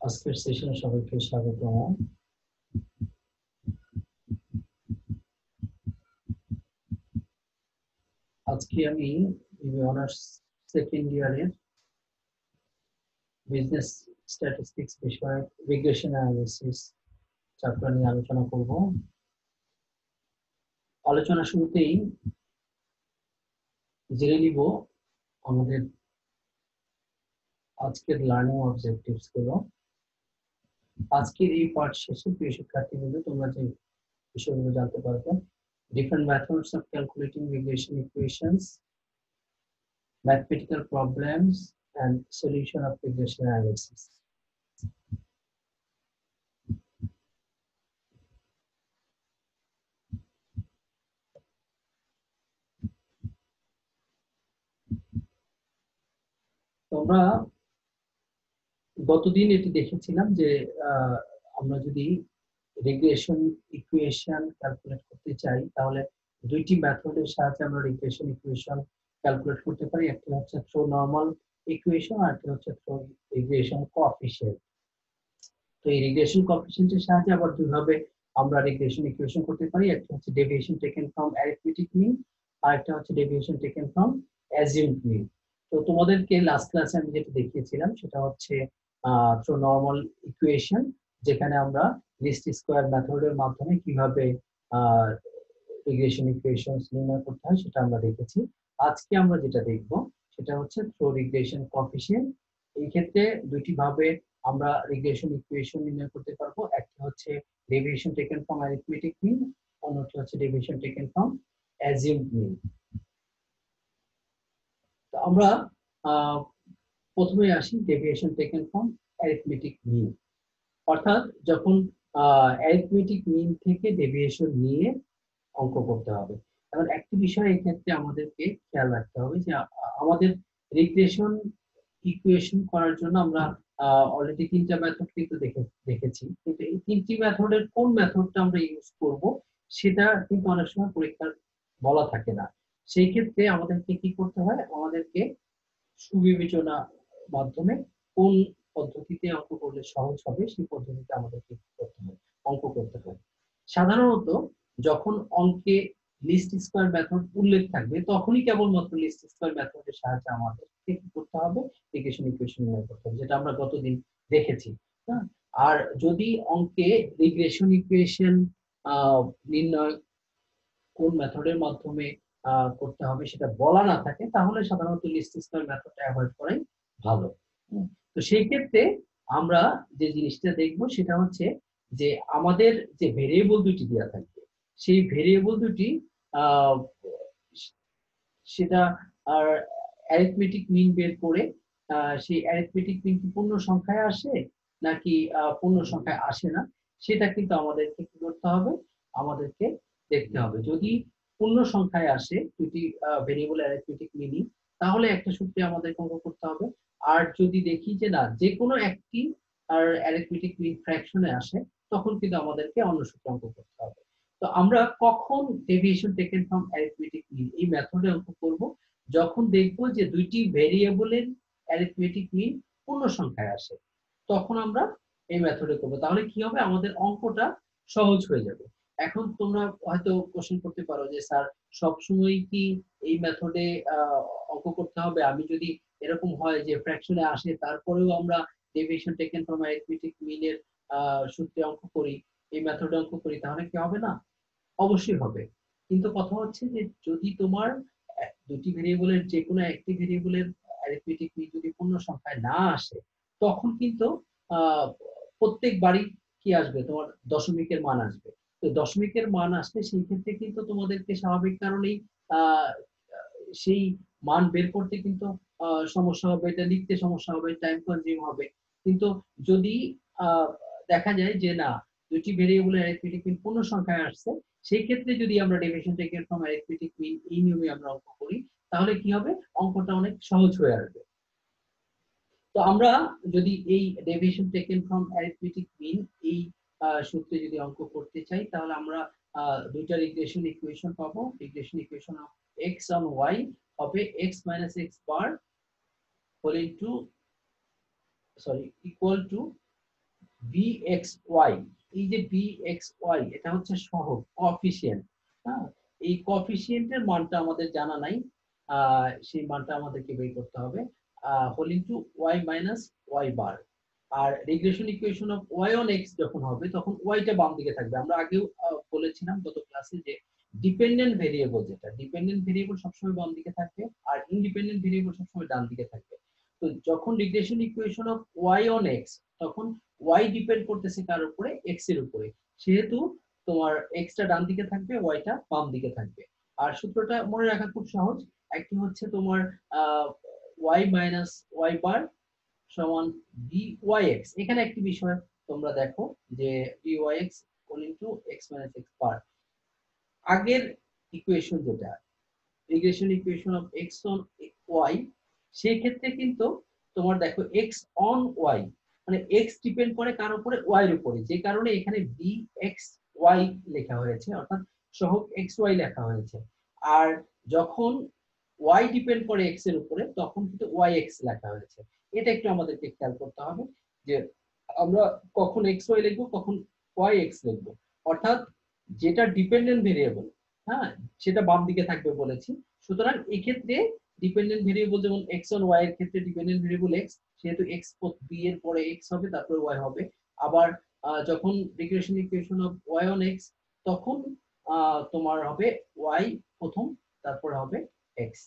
আজকের সেশনে সবাইকে স্বাগত। আজকে আমি অনার্স সেকেন্ড ইয়ারের বিজনেস স্ট্যাটিস্টিক্স বিষয়ক রিগ্রেশন অ্যানালিসিস চ্যাপ্টার নিয়ে আলোচনা করব। আলোচনা শুরুতেই জেনে নিব আমাদের আজকের লার্নিং অবজেক্টিভসগুলো। আজকের এই পার্ট শেষে প্রিয় শিক্ষার্থীবৃন্দ তোমরা যে বিষয়গুলো জানতে পারবে different methods of calculating regression equations mathematical problems and solution of regression analysis তোমরা গতদিন এটি দেখেছিলাম যে আমরা যদি রিগ্রেশন ইকুয়েশন ক্যালকুলেট করতে চাই, তাহলে দুইটি মেথডের সাহায্যে আমরা রিগ্রেশন ইকুয়েশন ক্যালকুলেট করতে পারি। একটা হচ্ছে থ্রো নর্মাল ইকুয়েশন আর একটা হচ্ছে থ্রো রিগ্রেশন কোএফিশিয়েন্ট তো এই রিগ্রেশন কোএফিশিয়েন্টের সাহায্যে আবার দুইভাবে আমরা রিগ্রেশন ইকুয়েশন করতে পারি। একটা হচ্ছে deviation taken from arithmetic mean আর একটা হচ্ছে deviation taken from assumed mean তো তোমাদেরকে লাস্ট ক্লাসে আমি যেটা দেখিয়েছিলাম, সেটা হচ্ছে থ্রো নর্মাল ইকুয়েশন যেখানে আমরা লিস্ট স্কোয়ার মেথডের মাধ্যমে কীভাবে রিগ্রেশন ইকুয়েশনস নির্ণয় করতে হয় সেটা আমরা দেখেছি। আজকে আমরা যেটা দেখব, সেটা হচ্ছে থ্রো রিগ্রেশন কফিসিয়েন্ট এই ক্ষেত্রে দুইটি ভাবে আমরা রিগ্রেশন ইকুয়েশন নির্ণয় করতে পারব। একটি হচ্ছে deviation taken from arithmetic mean অন্যটি হচ্ছে deviation taken from assumed mean আমরা প্রথমে আসি deviation taken from arithmetic mean অর্থাৎ যখন অ্যারিথমেটিক মিন থেকে ডেভিয়েশন নিয়ে অঙ্ক করতে হবে। এখন একটি বিষয় এই ক্ষেত্রে আমাদেরকে খেয়াল রাখতে হবে যে, আমাদের রিগ্রেশন ইকুয়েশন করার জন্য আমরা অলরেডি তিনটা মেথড কিন্তু দেখে, দেখেছি। কিন্তু এই তিনটি মেথডের কোন মেথডটা আমরা ইউজ করব, সেটা কিন্তু অনেক সময় পরীক্ষার বলা থাকে না। সেই ক্ষেত্রে আমাদেরকে কি করতে হয়? আমাদেরকে সুবিবেচনা মাধ্যমে কোন পদ্ধতিতে অঙ্ক করলে সহজ হবে, সেই পদ্ধতিতে আমাদেরকে করতে হয়, অঙ্ক করতে হয়। সাধারণত যখন অঙ্কে লিস্ট স্কোয়ার মেথড উল্লেখ থাকবে, তখনই কেবলমাত্র লিস্ট স্কোয়ার মেথডের সাহায্যে আমাদের কি করতে হবে? রিগ্রেশন ইকুয়েশন নির্ণয় করতে হবে, যেটা আমরা গতদিন দেখেছি। হ্যাঁ? আর যদি অঙ্কে রিগ্রেশন ইকুয়েশন নির্ণয় কোন মেথডের মাধ্যমে করতে হবে সেটা বলা না থাকে, তাহলে সাধারণত লিস্ট স্কোয়ার মেথডটা অ্যাভয়েড করাই ভালো। তো সেই ক্ষেত্রে আমরা যে জিনিসটা দেখব সেটা হচ্ছে যে আমাদের যে ভেরিয়েবল দুটি দেওয়া থাকবে সেই ভেরিয়েবল দুটি সেটা আর অ্যারিথমেটিক মিন বের করে সেই অ্যারিথমেটিক মিন কি পূর্ণ সংখ্যায় আসে নাকি পূর্ণ সংখ্যায় আসে না সেটা কিন্তু আমাদেরকে কি করতে হবে? আমাদেরকে দেখতে হবে। যদি পূর্ণ সংখ্যায় আসে দুটি ভেরিয়েবল অ্যারিথমেটিক মিনিং তাহলে একটা সূত্রে আমাদের অঙ্ক করতে হবে। আর যদি দেখি যে না, যে কোনো একটি আর অ্যারিথমেটিক ফ্র্যাকশনে আসে, তখন কিন্তু আমাদেরকে অন্য সূত্রে অঙ্ক করতে হবে। তো আমরা কখন deviation taken from arithmetic mean এই মেথডে অঙ্ক করব, যখন দেখব যে দুইটি ভেরিয়েবলের অ্যারিথমেটিক মিন পূর্ণ সংখ্যায় আসে, তখন আমরা এই মেথডে করব। তাহলে কি হবে? আমাদের অঙ্কটা সহজ হয়ে যাবে। এখন তোমরা হয়তো কোশ্চেন করতে পারো যে, স্যার সবসময় কি এই মেথডে অঙ্ক করতে হবে? আমি যদি এরকম হয় যে ফ্র্যাকশনে আসে, তারপরেও আমরা ডেভিয়েশন টেকেন ফ্রম অ্যারিথমেটিক মিনের সূত্রে অঙ্ক করি, এই মেথডে অঙ্ক করি, তাহলে কি হবে না? অবশ্যই হবে। কিন্তু কথা হচ্ছে যে যদি তোমার দুটি ভেরিয়েবলের যে কোনো একটি ভেরিয়েবলের অ্যারিথমেটিক মিন যদি পূর্ণ সংখ্যায় না আসে, তখন কিন্তু প্রত্যেকবারই কি আসবে? তোমার দশমিকের মান আসবে। তো দশমিকের মান আসলে সেই ক্ষেত্রে কিন্তু তোমাদেরকে স্বাভাবিক কারণেই সেই মান বের করতে কিন্তু সমস্যা হবে, এটা লিখতে সমস্যা হবে টাইম কনজিউম হবে। কিন্তু যদি দেখা যায় যে না দুটি ভেরিয়েবলের অ্যারিথমেটিক মিন পূর্ণ সংখ্যায় আসছে, সেই ক্ষেত্রে যদি আমরা deviation taken from arithmetic mean এই নিয়মে আমরা অঙ্ক করি, তাহলে কি হবে? অঙ্কটা অনেক সহজ হয়ে আসবে। তো আমরা যদি এই deviation taken from arithmetic mean এই সূত্রে যদি অঙ্ক করতে চাই, তাহলে আমরা দুইটা রিগ্রেশন ইকুয়েশন পাবো। Regression equation of X on Y হবে X minus X bar whole into sorry equal to Y এই যে ওয়াই এটা হচ্ছে সহগ কফিসিয়েন্ট হ্যাঁ? এই কফিসিয়েন্টের মানটা আমাদের জানা নাই। সেই মানটা আমাদেরকে বের করতে হবে। Whole into Y minus Y bar R regression equation of Y on যখন হবে, তখন ওয়াইটা বাম দিকে থাকবে। আমরা আগেও বলেছিলাম গত ক্লাসে যে ডিপেন্ডেন্ট ভেরিয়েবল যেটা ডিপেন্ডেন্ট ভেরিয়েবল সবসময় বাম দিকে থাকবে আর ইন্ডিপেন্ডেন্ট ভেরিয়েবল সবসময় ডান দিকে থাকবে তো যখন regression equation of Y on X তখন ওয়াই ডিপেন্ড করতেছে কার উপরে? এক্সের উপরে। সেহেতু তোমার এক্সটা ডান দিকে থাকবে ওয়াইটা বাম দিকে থাকবে। আর সূত্রটা মনে রাখা খুব সহজ, একটি হচ্ছে তোমার ওয়াই মাইনাস ওয়াই বার সমান বি ওয়াই এক্স এখানে একটি বিষয় তোমরা দেখো যে B Y X into X minus X bar আগের ইকুয়েশন যেটা regression equation of X on Y সেই ক্ষেত্রে কিন্তু তোমার দেখো এক্স অন ওয়াই মানে এক্স ডিপেন্ড করে কার উপরে? ওয়াই এর উপরে। যে কারণে এখানে বি এক্স ওয়াই লেখা হয়েছে, অর্থাৎ সহগ এক্স ওয়াই লেখা হয়েছে। আর যখন ওয়াই ডিপেন্ড করে এক্সের উপরে, তখন কিন্তু ওয়াই এক্স লেখা হয়েছে। এটা একটু আমাদেরকে খেয়াল করতে হবে যে আমরা কখন এক্স ওয়াই লিখব, কখন ওয়াই এক্স লিখব। অর্থাৎ যেটা ডিপেন্ডেন্ট ভেরিয়েবল হ্যাঁ সেটা বাম দিকে থাকবে বলেছি। সুতরাং এক্ষেত্রে ডিপেন্ডেন্ট ভেরিয়েবল যেমন এক্স অন ওয়াই এর ক্ষেত্রে ডিপেন্ডেন্ট ভেরিয়েবল এক্স সেহেতু এক্স বি এর পরে এক্স হবে, তারপরে ওয়াই হবে। আবার যখন regression equation of y on x তখন তোমার হবে ওয়াই প্রথম, তারপর হবে এক্স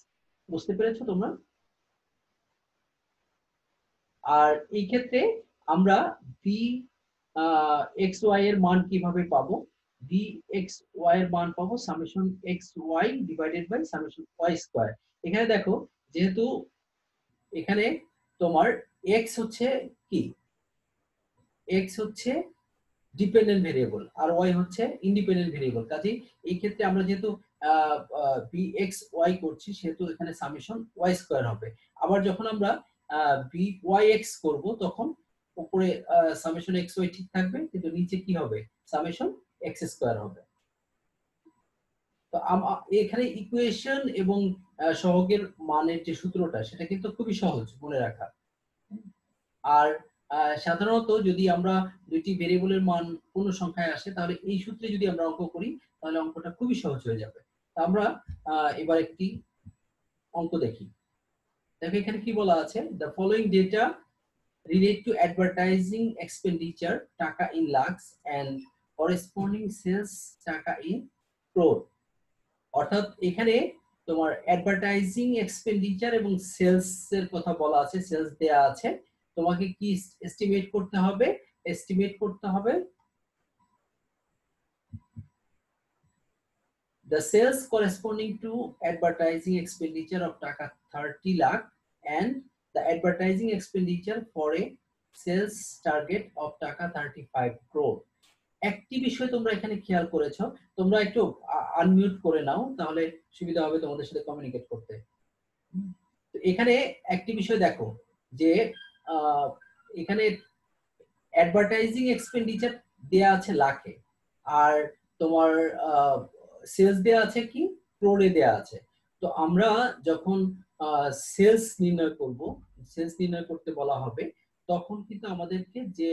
বুঝতে পেরেছ তোমরা? আর এই ক্ষেত্রে আমরা বি এক্স ওয়াই এর মান কীভাবে পাবো? এক্স ওয়াই এর মান পাবো summation x y divided by summation y square এখানে দেখো, যেহেতু এখানে তোমার এক্স হচ্ছে কি? এক্স হচ্ছে ডিপেন্ডেন্ট ভেরিয়েবল আর ওয়াই হচ্ছে ইন্ডিপেন্ডেন্ট ভেরিয়েবল কাজেই এই ক্ষেত্রে আমরা যেহেতু এক্স ওয়াই করছি, সেহেতু এখানে সামেশন ওয়াই স্কোয়ার হবে। আবার যখন আমরা এক্স করব, তখন উপরে সামেশন ওয়াই ঠিক থাকবে, কিন্তু নিচে কি হবে? সামেশন এক্স স্কোয়ার হবে। তো এখানে ইকুয়েশন এবং সহগের মানের যে সূত্রটা, সেটা কিন্তু খুবই সহজ মনে রাখা। আর সাধারণত যদি আমরা দুইটি ভেরিয়েবলের মান পূর্ণ সংখ্যায় আসে, তাহলে এই সূত্রে যদি আমরা অঙ্ক করি, তাহলে অঙ্কটা খুবই সহজ হয়ে যাবে। আমরা এবার একটি অঙ্ক দেখি। দেখো এখানে কি বলা আছে? The following data relate to advertising expenditure taka in lakhs and corresponding sales taka in crore অর্থাৎ এখানে তোমার অ্যাডভার্টাইজিং এক্সপেন্ডিচার এবং সেলস এর কথা বলা আছে সেলস দেয়া আছে তোমাকে কি এস্টিমেট করতে হবে এস্টিমেট করতে হবে the sales corresponding to advertising expenditure of টাকা 30 lakh and the advertising expenditure for a sales target of টাকা 35 crore একটি বিষয় তোমরা এখানে খেয়াল করেছ, তোমরা একটু আনমিউট করে নাও, তাহলে সুবিধা হবে তোমাদের সাথে কমিউনিকেট করতে। এখানে একটি বিষয় দেখো, যে এখানে অ্যাডভার্টাইজিং এক্সপেন্ডিচার দেয়া আছে লাখে, আর তোমার সেলস দেয়া আছে কি? ক্রোড়ে দেয়া আছে। তো আমরা যখন সেলস নির্ণয় করব সেলস নির্ণয় করতে বলা হবে তখন কিন্তু আমাদেরকে যে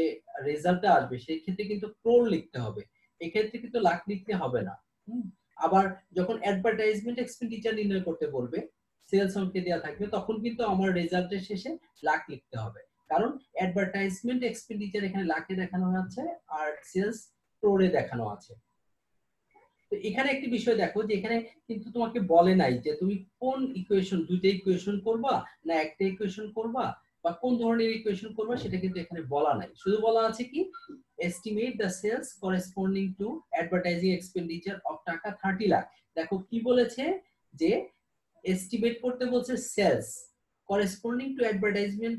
রেজাল্টটা আসবে, সেই ক্ষেত্রে কিন্তু ক্রোর লিখতে হবে। এক্ষেত্রে কিন্তু লাখ লিখতে হবে না। আবার যখন অ্যাডভার্টাইজমেন্ট এক্সপেন্ডিচার নির্ণয় করতে বলবে সেলস অঙ্কে দেওয়া থাকবে, তখন কিন্তু আমার রেজাল্টের শেষে লাখ লিখতে হবে। কারণ অ্যাডভার্টাইজমেন্ট এক্সপেন্ডিচার এখানে লাখে দেখানো আছে আর সেলস ক্রোরে দেখানো আছে। তো এখানে একটি বিষয় দেখো যে এখানে কিন্তু তোমাকে বলে নাই যে তুমি কোন ইকুয়েশন দুইটা ইকুয়েশন করবা না একটা ইকুয়েশন করবা? বা কোন ধরনের ইকুয়েশন করবা সেটা কিন্তু এখানে বলা নাই। শুধু বলা আছে কি? Estimate the sales corresponding to advertising expenditure of taka thirty lakh দেখো কি বলেছে? যে এস্টিমেট করতে বলছে sales corresponding to advertisement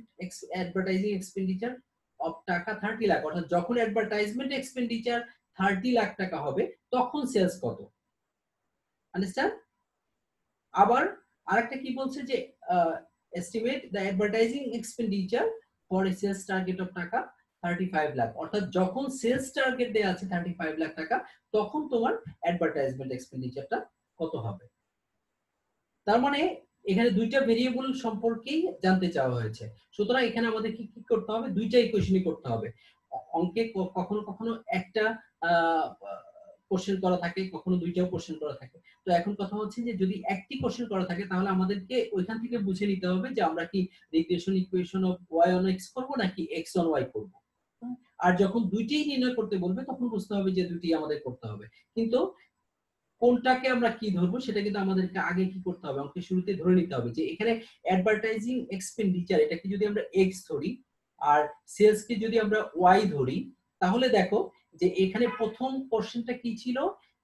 advertising expenditure of taka thirty lakh অর্থাৎ যখন অ্যাডভার্টাইজমেন্ট এক্সপেন্ডিচার থার্টি লাখ টাকা হবে, তখন সেলস কত? আন্ডারস্ট্যান্ড আবার আরেকটা কি বলছে যে estimate the advertising expenditure for a sales target of taka thirty five lakh অর্থাৎ যখন সেলস টার্গেট দেওয়া আছে থার্টি ফাইভ লাখ টাকা, তখন তোমার অ্যাডভার্টাইজমেন্ট এক্সপেন্ডিচারটা কত হবে। তার মানে এখানে দুইটা ভেরিয়েবল সম্পর্কেই জানতে চাওয়া হয়েছে। সুতরাং এখানে আমাদের কি কি করতে হবে? দুইটা ইকুয়েশনই করতে হবে। অঙ্কে কখনো কখনো একটা কোশ্চেন করা থাকে, কখনো দুইটাও কোশ্চেন করা থাকে। তো এখন কথা হচ্ছে যে, যদি একটি কোশ্চেন করা থাকে, তাহলে আমাদেরকে ওইখান থেকে বুঝে নিতে হবে যে, আমরা কি regression equation of y on x করব নাকি এক্স অন ওয়াই করব। আর যখন দুইটাই নির্ণয় করতে বলবে, তখন বুঝতে হবে যে, দুইটি আমাদের করতে হবে। কিন্তু কোনটাকে আমরা কি ধরবো, সেটা কিন্তু আমাদেরকে আগে কি করতে হবে? আমাকে শুরুতে ধরে নিতে হবে যে, এখানে অ্যাডভার্টাইজিং এক্সপেন্ডিচার এটাকে যদি আমরা এক্স ধরি, আর সেলস কে যদি আমরা ওয়াই ধরি, তাহলে দেখো যে এখানে প্রথম কোশ্চেনটা কি ছিল?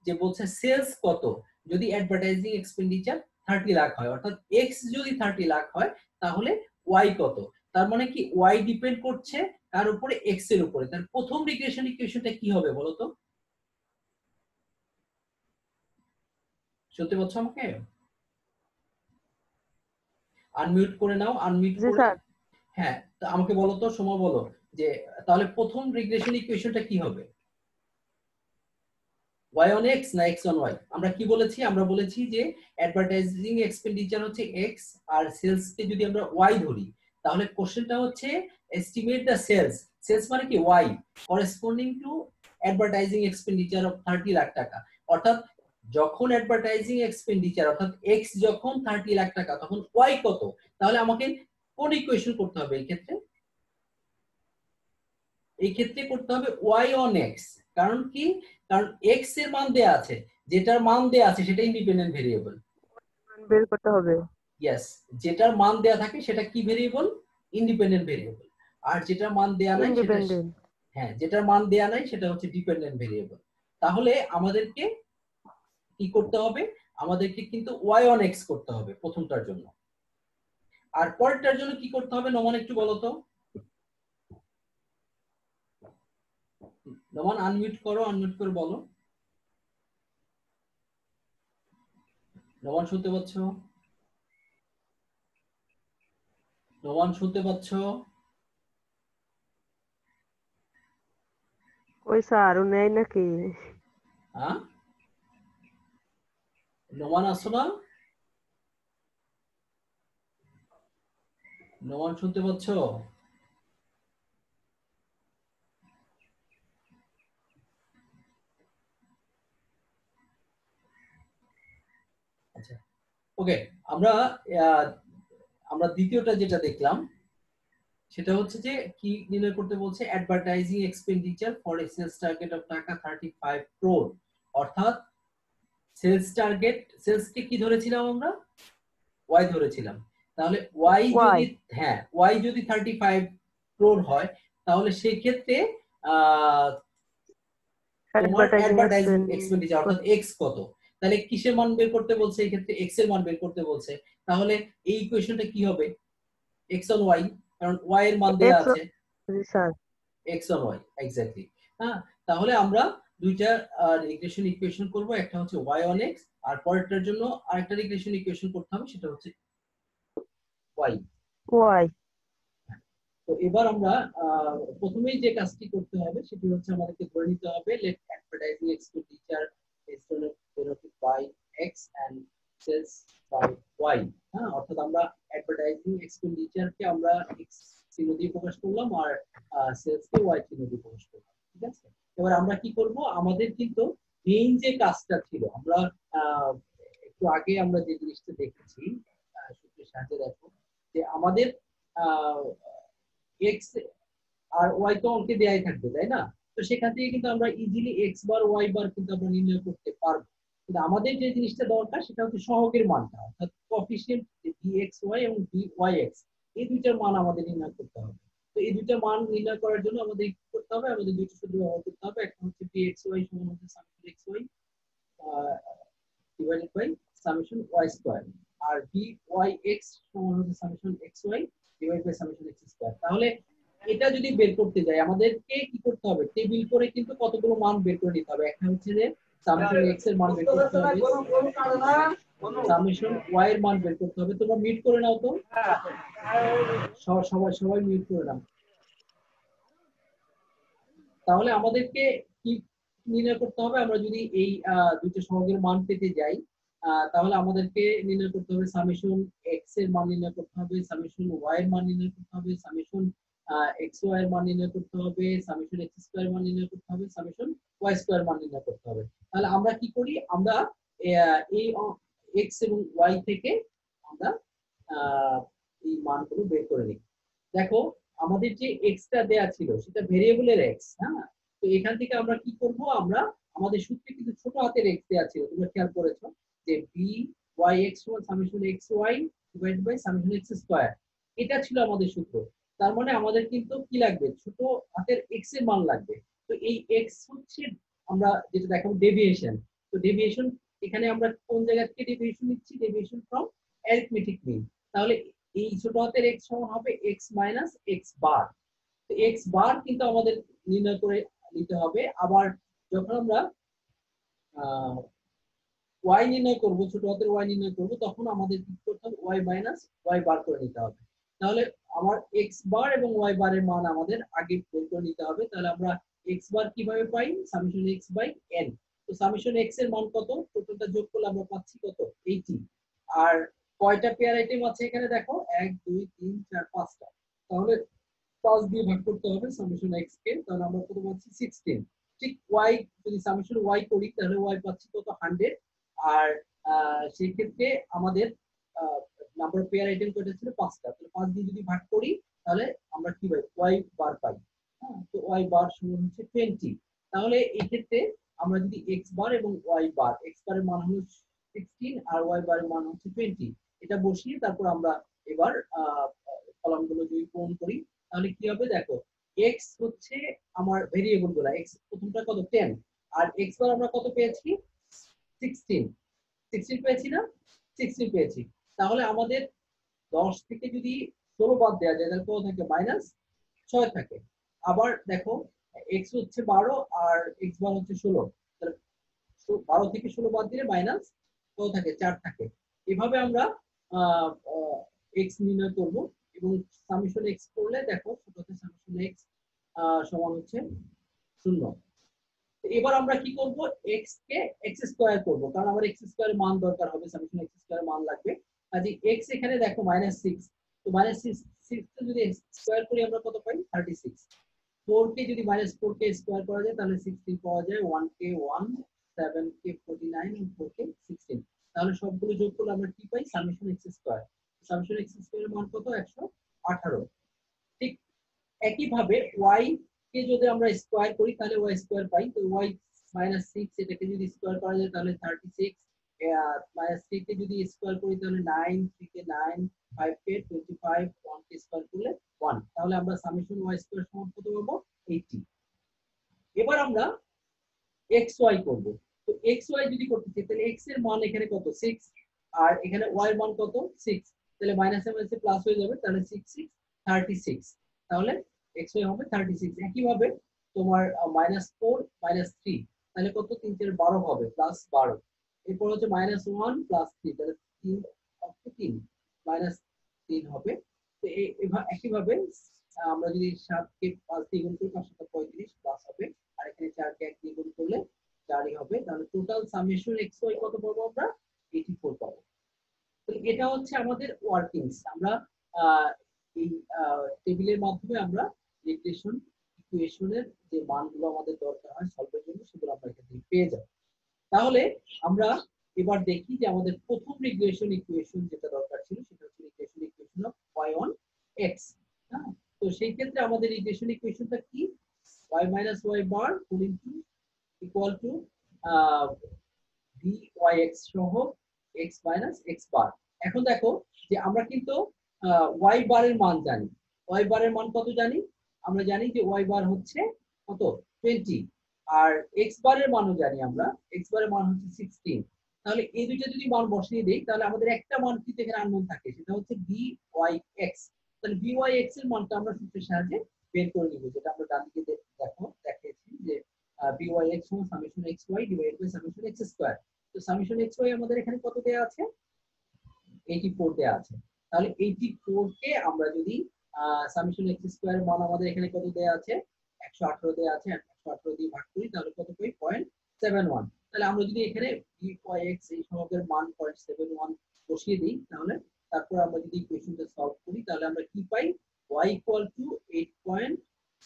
যে বলছে সেলস কত? যদি অ্যাডভার্টাইজিং এক্সপেন্ডিচার থার্টি লাখ হয় অর্থাৎ এক্স যদি থার্টি লাখ হয় তাহলে ওয়াই কত? তার মানে কি ওয়াই ডিপেন্ড করছে তার উপরে এক্সের উপরে। তার প্রথম রিগ্রেশন ইকুয়েশনটা কি হবে বলো তো? শুনতে পাচ্ছ আমাকে? আনমিউট করে নাও আনমিউট হ্যাঁ তো আমাকে বলো তো সময় বলো। যে তাহলে প্রথম রিগ্রেশন ইকুয়েশনটা কি হবে? Y on x না x on y? আমরা কি বলেছি? আমরা বলেছি যে অ্যাডভার্টাইজিং এক্সপেন্ডিচার হচ্ছে x আর সেলস কে যদি আমরা y ধরি, তাহলে কোশ্চেনটা হচ্ছে এস্টিমেট দ্য সেলস সেলস মানে কি? Y corresponding to advertising expenditure of 30 lakh taka. অর্থাৎ যখন অ্যাডভার্টাইজিং এক্সপেন্ডিচার অর্থাৎ x যখন 30 লাখ টাকা, তখন y কত? তাহলে আমাকে কোন ইকুয়েশন করতে হবে এই ক্ষেত্রে? এই ক্ষেত্রে করতে হবে y on x কারণ কি? কারণ এক্সের মান দেয়া আছে যেটার মান দেয়া আছে সেটা ইন্ডিপেন্ডেন্ট ভেরিয়েবল বের করতে হবে। ইয়েস যেটার মান দেয়া থাকে সেটা কি ভেরিয়েবল ইন্ডিপেন্ডেন্ট ভেরিয়েবল আর যেটার মান দেয়া নাই সেটা হ্যাঁ যেটার মান দেয়া নাই সেটা হচ্ছে ডিপেন্ডেন্ট ভেরিয়েবল তাহলে আমাদেরকে কি করতে হবে? আমাদেরকে কিন্তু y on x করতে হবে প্রথমটার জন্য। আর পরেরটার জন্য কি করতে হবে নমন একটু বলো তো। নমন আনমিউট করো আনমিউট করে বলো। নমন শুনতে পাচ্ছ? নমন শুনতে পাচ্ছ? ওই স্যার ও নেই নাকি? হ্যাঁ? নোমান আসো না। নোমান শুনতে পাচ্ছ আচ্ছা ওকে আমরা আমরা দ্বিতীয়টা যেটা দেখলাম সেটা হচ্ছে যে কি নির্ণয় করতে বলছে? Advertising expenditure for sales target of taka thirty five crore অর্থাৎ সেলস টার্গেট সেলস কে কি ধরেছিলাম আমরা? ওয়াই ধরেছিলাম। তাহলে ওয়াই যদি হ্যাঁ ওয়াই যদি থার্টি ফাইভ ক্রোর হয় তাহলে সেই ক্ষেত্রে আহ, অ্যাডভার্টাইজিং এক্সপেন্ডিচার অর্থাৎ এক্স কত? তাহলে কিসের মান বের করতে বলছে? এই ক্ষেত্রে এক্সের মান বের করতে বলছে। তাহলে এই ইকুয়েশনটা কি হবে? এক্স অন ওয়াই কারণ ওয়াই এর মান দেওয়া আছে। Sir. X on y exactly হ্যাঁ? তাহলে আমরা দুইটা রিগ্রেশন ইকুয়েশন করব। একটা হচ্ছে ওয়াই অন এক্স আর পরেরটার জন্য আরেকটা রিগ্রেশন ইকুয়েশন করতে হবে সেটা হচ্ছে ওয়াই ওয়াই তো এবার আমরা প্রথমেই যে কাজটি করতে হবে সেটি হচ্ছে আমাদেরকে ধরে নিতে হবে let advertising expenditure denoted by x and sales by y হ্যাঁ? অর্থাৎ আমরা অ্যাডভার্টাইজিং এক্সপেন্ডিচারকে আমরা এক্স চিহ্ন দিয়ে প্রকাশ করলাম আর সেলস কে ওয়াই চিহ্ন দিয়ে প্রকাশ করলাম, ঠিক আছে? এবার আমরা কি করব? আমাদের কিন্তু মেইন যে কাজটা ছিল, আমরা একটু আগে আমরা যে জিনিসটা দেখেছি সূত্রের সাহায্যে দেখো, যে আমাদের এক্স আর ওয়াই তো অঙ্কে দেয়াই থাকবে, তাই না? তো সেখান থেকে কিন্তু আমরা easily x bar y bar কিন্তু আমরা নির্ণয় করতে পারব। কিন্তু আমাদের যে জিনিসটা দরকার, সেটা হচ্ছে সহগের মানটা, অর্থাৎ কোএফিসিয়েন্ট ডি এক্স ওয়াই এবং ডি ওয়াই এক্স এই দুইটার মান আমাদের নির্ণয় করতে হবে। তো এই দুইটা মান নির্ণয় করার জন্য আমাদের কি করতে হবে? আমাদের দুইটা সূত্র ব্যবহার করতে হবে। একটা হচ্ছে ডি এক্স ওয়াই সমান হচ্ছে summation x y divided by summation y square R D Y x সমান হচ্ছে summation x y divide by summation x square তাহলে এটা যদি বের করতে যাই, আমাদেরকে কি করতে হবে? টেবিল করে কিন্তু কতগুলো মান বের করে নিতে হবে? একটা হচ্ছে যে সামেশন এক্সের মান বের করতে হবে, সামেশন ওয়াই এর মান বের করতে হবে। তোমরা মিট করে নাও তো। সব- সবাই সবাই মিট করে নাও। তাহলে আমাদেরকে কি নির্ণয় করতে হবে? আমরা যদি এই দুটো সহগের মান পেতে যাই তাহলে আমাদেরকে নির্ণয় করতে হবে সামেশন এক্সের মান নির্ণয় করতে হবে, সামেশন ওয়াই এর মান নির্ণয় করতে হবে, সামেশন এক্স ওয়াই এর মান নির্ণয় করতে হবে সামেশন এক্স স্কোয়ার মান নির্ণয় করতে হবে সামেশন ওয়াই স্কোয়ার মান নির্ণয় করতে হবে। তাহলে আমরা কি করি? আমরা এই এক্স এবং ওয়াই থেকে আমরা এই মানগুলো বের করে নিই। দেখো, আমাদের যে এক্সটা দেয়া ছিল, সেটা ভেরিয়েবলের এক্স হ্যাঁ? তো এখান থেকে আমরা কি করব? আমরা, আমাদের সূত্রে কিন্তু ছোট হাতের এক্স দেয়া ছিল, তোমরা খেয়াল করেছ যে বি ওয়াই এক্স সমান summation x y divide by summation x square এটা ছিল আমাদের সূত্র। তার মানে আমাদের কিন্তু কি লাগবে? ছোট হাতের এক্সের মান লাগবে। তো এই এক্স হচ্ছে আমরা যেটা দেখাবো ডেভিয়েশন তো ডেভিয়েশন এখানে আমরা কোন জায়গা থেকে ডেভিয়েশন নিচ্ছি? ডেভিয়েশন ফ্রম অ্যারিথমেটিক মিন তাহলে এই ছোট হাতের এক্স সমান হবে এক্স মাইনাস এক্স বার তো এক্স বার কিন্তু আমাদের নির্ণয় করে নিতে হবে। আবার যখন আমরা ওয়াই নির্ণয় করব, ছোট হাতের ওয়াই নির্ণয় করব, তখন আমাদের কি করতে হবে? ওয়াই মাইনাস ওয়াই বার করে নিতে হবে। তাহলে আমার এক্স বার এবং ওয়াই বারের মান আমাদের আগে বের করে নিতে হবে। তাহলে আমরা এক্স বার কীভাবে পাই? সামেশন এক্স বাই এন তো সামেশন এক্সের মান কত? টোটালটা যোগ করলে আমরা পাচ্ছি কত? এইটি আর কয়টা পেয়ার আইটেম আছে এখানে দেখো? এক, দুই, তিন, চার, পাঁচটা। তাহলে পাঁচ দিয়ে ভাগ করতে হবে সামেশন এক্স কে। তাহলে আমরা কত পাচ্ছি? সিক্সটিন ঠিক ওয়াই যদি সামেশন ওয়াই করি, তাহলে ওয়াই পাচ্ছি কত? হান্ড্রেড আর সেই ক্ষেত্রে আমাদের নাম্বার পেয়ার আইটেম কয়টা ছিল পাঁচটা। তাহলে পাঁচ দিয়ে যদি ভাগ করি, তাহলে আমরা কি পাই? ওয়াই বার পাই। হ্যাঁ তো ওয়াই বার সমান হচ্ছে টোয়েন্টি তাহলে এই ক্ষেত্রে আমরা যদি এক্স বার এবং ওয়াই বার এক্স বারের মান হলো সিক্সটিন আর ওয়াই বারের মান হচ্ছে টোয়েন্টি এটা বসিয়ে তারপর আমরা এবার কলামগুলো যদি পূরণ করি, তাহলে কি হবে? দেখো এক্স হচ্ছে আমার ভেরিয়েবলগুলা। এক্স প্রথমটা কত? টেন আর এক্স বার আমরা কত পেয়েছি? সিক্সটিন সিক্সটিন পেয়েছি না? সিক্সটিন পেয়েছি। তাহলে আমাদের দশ থেকে যদি ষোলো বাদ দেওয়া যায়, তাহলে কত থাকে? মাইনাস ছয় থাকে। আবার দেখো এক্স হচ্ছে বারো আর এক্স বার হচ্ছে ষোলো। তাহলে বারো থেকে ষোলো বাদ দিলে মাইনাস কত থাকে? চার থাকে। এভাবে আমরা এক্স নির্ণয় করব এবং সামেশন এক্স করলে দেখো, ছোট সামেশন এক্স সমান হচ্ছে শূন্য। এবার আমরা কি করব? এক্স কে এক্স স্কোয়ার করব। কারণ আমার এক্স স্কোয়ার মান দরকার হবে সামেশন এক্স স্কোয়ার মান লাগবে। কাজে এক্স এখানে দেখো মাইনাস সিক্স তো মাইনাস সিক্স যদি স্কোয়ার করি আমরা কত পাই? থার্টি সিক্স কে যদি মাইনাস কে স্কোয়ার করা যায়, তাহলে সিক্সটিন পাওয়া যায় ওয়ান কে ওয়ান সেভেন কে ফোর্টি নাইন ফোর কে সিক্সটিন তাহলে সবগুলো যোগ করলে আমরা কি পাই? Summation x square summation x স্কোয়ারের মান কত? একশো আঠারো। ঠিক একইভাবে ওয়াই কে যদি আমরা স্কোয়ার করি, তাহলে ওয়াই স্কোয়ার পাই। তো ওয়াই মাইনাস সিক্স এটাকে যদি স্কোয়ার করা যায়, তাহলে থার্টি সিক্স মাইনাস থ্রি কে যদি স্কোয়ার করি তাহলে নাইন থ্রি কে নাইন ফাইভ কে টোয়েন্টি ফাইভ ওয়ান স্কোয়ার করলে ওয়ান তাহলে আমরা সামেশন ওয়াই স্কোয়ার সমান কত পাবো? এইটি এবার আমরা এক্স ওয়াই করব। তো এক্স ওয়াই যদি করতে চাই, তাহলে এক্সের মান এখানে কত? সিক্স আর এখানে ওয়াই মান কত? সিক্স তাহলে মাইনাসে মাইনাসে প্লাস হয়ে যাবে, তাহলে সিক্স সিক্স থার্টি সিক্স তাহলে এক্স ওয়াই হবে থার্টি সিক্স একইভাবে তোমার মাইনাস ফোর মাইনাস থ্রি তাহলে কত? তিন চার বারো হবে প্লাস বারো। এরপর হচ্ছে মাইনাস ওয়ান প্লাস থ্রি তাহলে তিন up তিন মাইনাস তিন হবে। তো একইভাবে আমরা যদি সাতকে পাঁচ দিয়ে গুণ করি পাঁচ সাত পঁয়ত্রিশ প্লাস হবে। আর এখানে চারকে এক দিয়ে গুণ করলে চারই হবে। তাহলে টোটাল সামেশন এক্স ওয়াই কত পাবো আমরা? এইটি ফোর পাবো এটা হচ্ছে আমাদের ওয়ার্কিংস আমরা এই টেবিলের মাধ্যমে আমরা রিগ্রেশন ইকুয়েশনের যে মানগুলো আমাদের দরকার হয় সলভের জন্য, সেগুলো আমরা এখান থেকে পেয়ে যাব। তাহলে আমরা এবার দেখি যে আমাদের প্রথম রিগ্রেশন ইকুয়েশন যেটা দরকার ছিল, সেটা হচ্ছে regression equation of y on x হ্যাঁ? তো সেই ক্ষেত্রে আমাদের রিগ্রেশন ইকুয়েশনটা কি? y minus y bar whole into equal to dyx সহ x মাইনাস x বার এখন দেখো যে আমরা কিন্তু y বারের মান জানি। y বারের মান কত জানি? আমরা জানি যে y বার হচ্ছে কত? 20 আর x বারের মানও জানি আমরা x বারের মান হচ্ছে 16 তাহলে এই দুইটা যদি মান বসিয়ে দেই তাহলে আমাদের একটা মান কিন্তু এখানে আননোন থাকে? সেটা হচ্ছে byx তাহলে এক্সের মানটা আমরা সূত্রের সাহায্যে বের করে নিব যেটা আমরা ডান দিকে দেখো দেখিয়েছি যে আহ, byx সমান summation xy divide by summation x square তো সামেশন xy আমাদের এখানে কত দেয়া আছে? 84 দেয়া আছে। তাহলে 84 কে আমরা যদি সামেশন এক্স স্কয়ার মান আমাদের এখানে কত দেয়া আছে? 118 দেয়া আছে 118 দিয়ে ভাগ করি, তাহলে কত পাই? 0.71 তাহলে আমরা যদি এখানে byx এই সহগের মান 0.71 বসিয়ে দিই, তাহলে তারপর আমরা যদি ইকুয়েশনটা সলভ করি, তাহলে আমরা কি পাই? y equal to eight point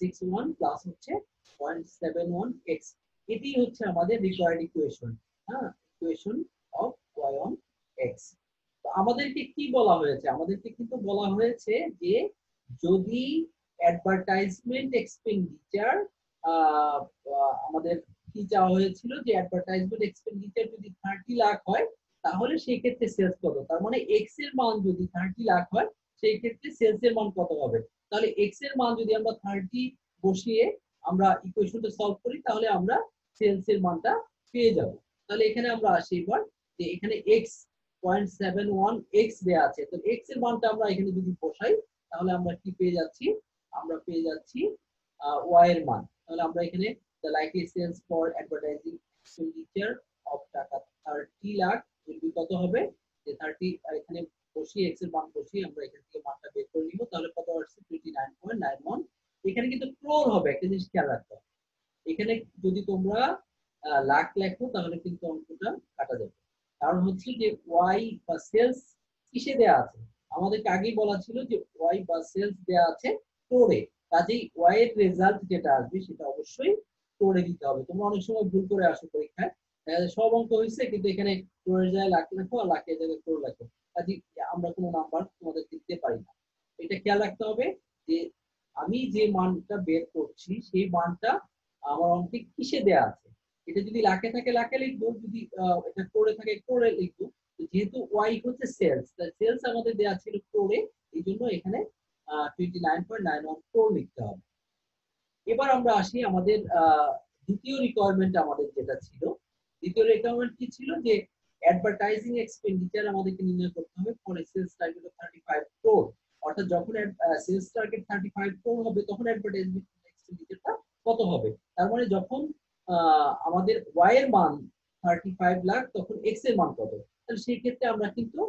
six one plus হচ্ছে পয়েন্ট সেভেন ওয়ান এক্স এটি হচ্ছে আমাদের রিকোয়ার্ড ইকুয়েশন হ্যাঁ? Equation of y on x তো আমাদেরকে কি বলা হয়েছে? আমাদেরকে কিন্তু বলা হয়েছে যে যদি অ্যাডভার্টাইজমেন্ট এক্সপেন্ডিচার আমাদের কি চাওয়া হয়েছিল যে অ্যাডভার্টাইজমেন্ট এক্সপেন্ডিচার যদি থার্টি লাখ হয়, তাহলে সেই ক্ষেত্রে সেলস কত? তার মানে এক্সের মান যদি থার্টি লাখ হয় সেই ক্ষেত্রে সেলস এর মান কত হবে? তাহলে এক্সের মান যদি আমরা থার্টি বসিয়ে আমরা ইকুয়েশনটা সলভ করি, তাহলে আমরা সেলস এর মানটা পেয়ে যাব। তাহলে এখানে আমরা আসি এবার যে এখানে x point seven one x দেওয়া আছে। তো এক্সের মানটা আমরা এখানে যদি বসাই, তাহলে আমরা কি পেয়ে যাচ্ছি? আমরা পেয়ে যাচ্ছি ওয়াই এর মান। তাহলে আমরা এখানে likely sales for advertising expenditure of টাকা 30 লাখ will কত হবে? যে 30 এখানে বসিয়ে এক্সের মান বসিয়ে আমরা এখান থেকে মানটা বের করে নিব, তাহলে কত আসছে? 29.91 এখানে কিন্তু ক্রোর হবে, একটা জিনিস খেয়াল রাখতে হবে। এখানে যদি তোমরা লাখ লেখো, তাহলে কিন্তু অঙ্কটা কাটা যাবে। কারণ হচ্ছে যে ওয়াই বা সেলস কিসে দেয়া আছে? আমাদেরকে আগেই বলা ছিল যে ওয়াই বা সেলস দেয়া আছে ক্রোরে কাজেই ওয়াই এর রেজাল্ট যেটা আসবে সেটা অবশ্যই করে দিতে হবে। তোমরা অনেক সময় ভুল করে আসো পরীক্ষায়। সব অঙ্ক হয়েছে, কিন্তু এখানে ক্রোরের জায়গায় লাখ লেখো আর লাখের জায়গায় ক্রোর লেখো। কাজে আমরা কোনো নাম্বার তোমাদের দিতে পারি না। এটা খেয়াল রাখতে হবে যে আমি যে মানটা বের করছি, সেই মানটা আমার অঙ্কে কিসে দেয়া আছে? এটা যদি লাখে থাকে, লাখে লিখব। যদি এটা ক্রোরে থাকে ক্রোরে লিখব। যেহেতু ওয়াই হচ্ছে সেলস সেলস আমাদের দেয়া ছিল ক্রোরে এই জন্য এখানে twenty nine point nine one লিখতে হবে। এবার আমরা আসি আমাদের দ্বিতীয় রিকোয়ারমেন্ট আমাদের যেটা ছিল। দ্বিতীয় রিকোয়ারমেন্ট কি ছিল? যে অ্যাডভার্টাইজিং এক্সপেন্ডিচার আমাদেরকে নির্ণয় করতে হবে for sales target thirty five crore অর্থাৎ যখন sales target thirty five crore হবে, তখন অ্যাডভার্টাইজমেন্ট এক্সপেন্ডিচারটা কত হবে? তার মানে যখন আমাদের ওয়াই এর মান থার্টি ফাইভ লাখ, তখন এক্সের মান কত? তাহলে সেই ক্ষেত্রে আমরা কিন্তু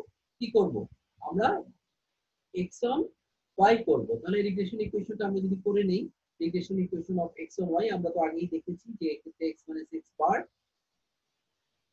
কি করব? আমরা এক্স অন ওয়াই করব। তাহলে রিগ্রেশন ইকুয়েশনটা আমরা যদি করে নেই regression equation of x on y আমরা তো আগেই দেখেছি যে এক্ষেত্রে এক্স মানে six bar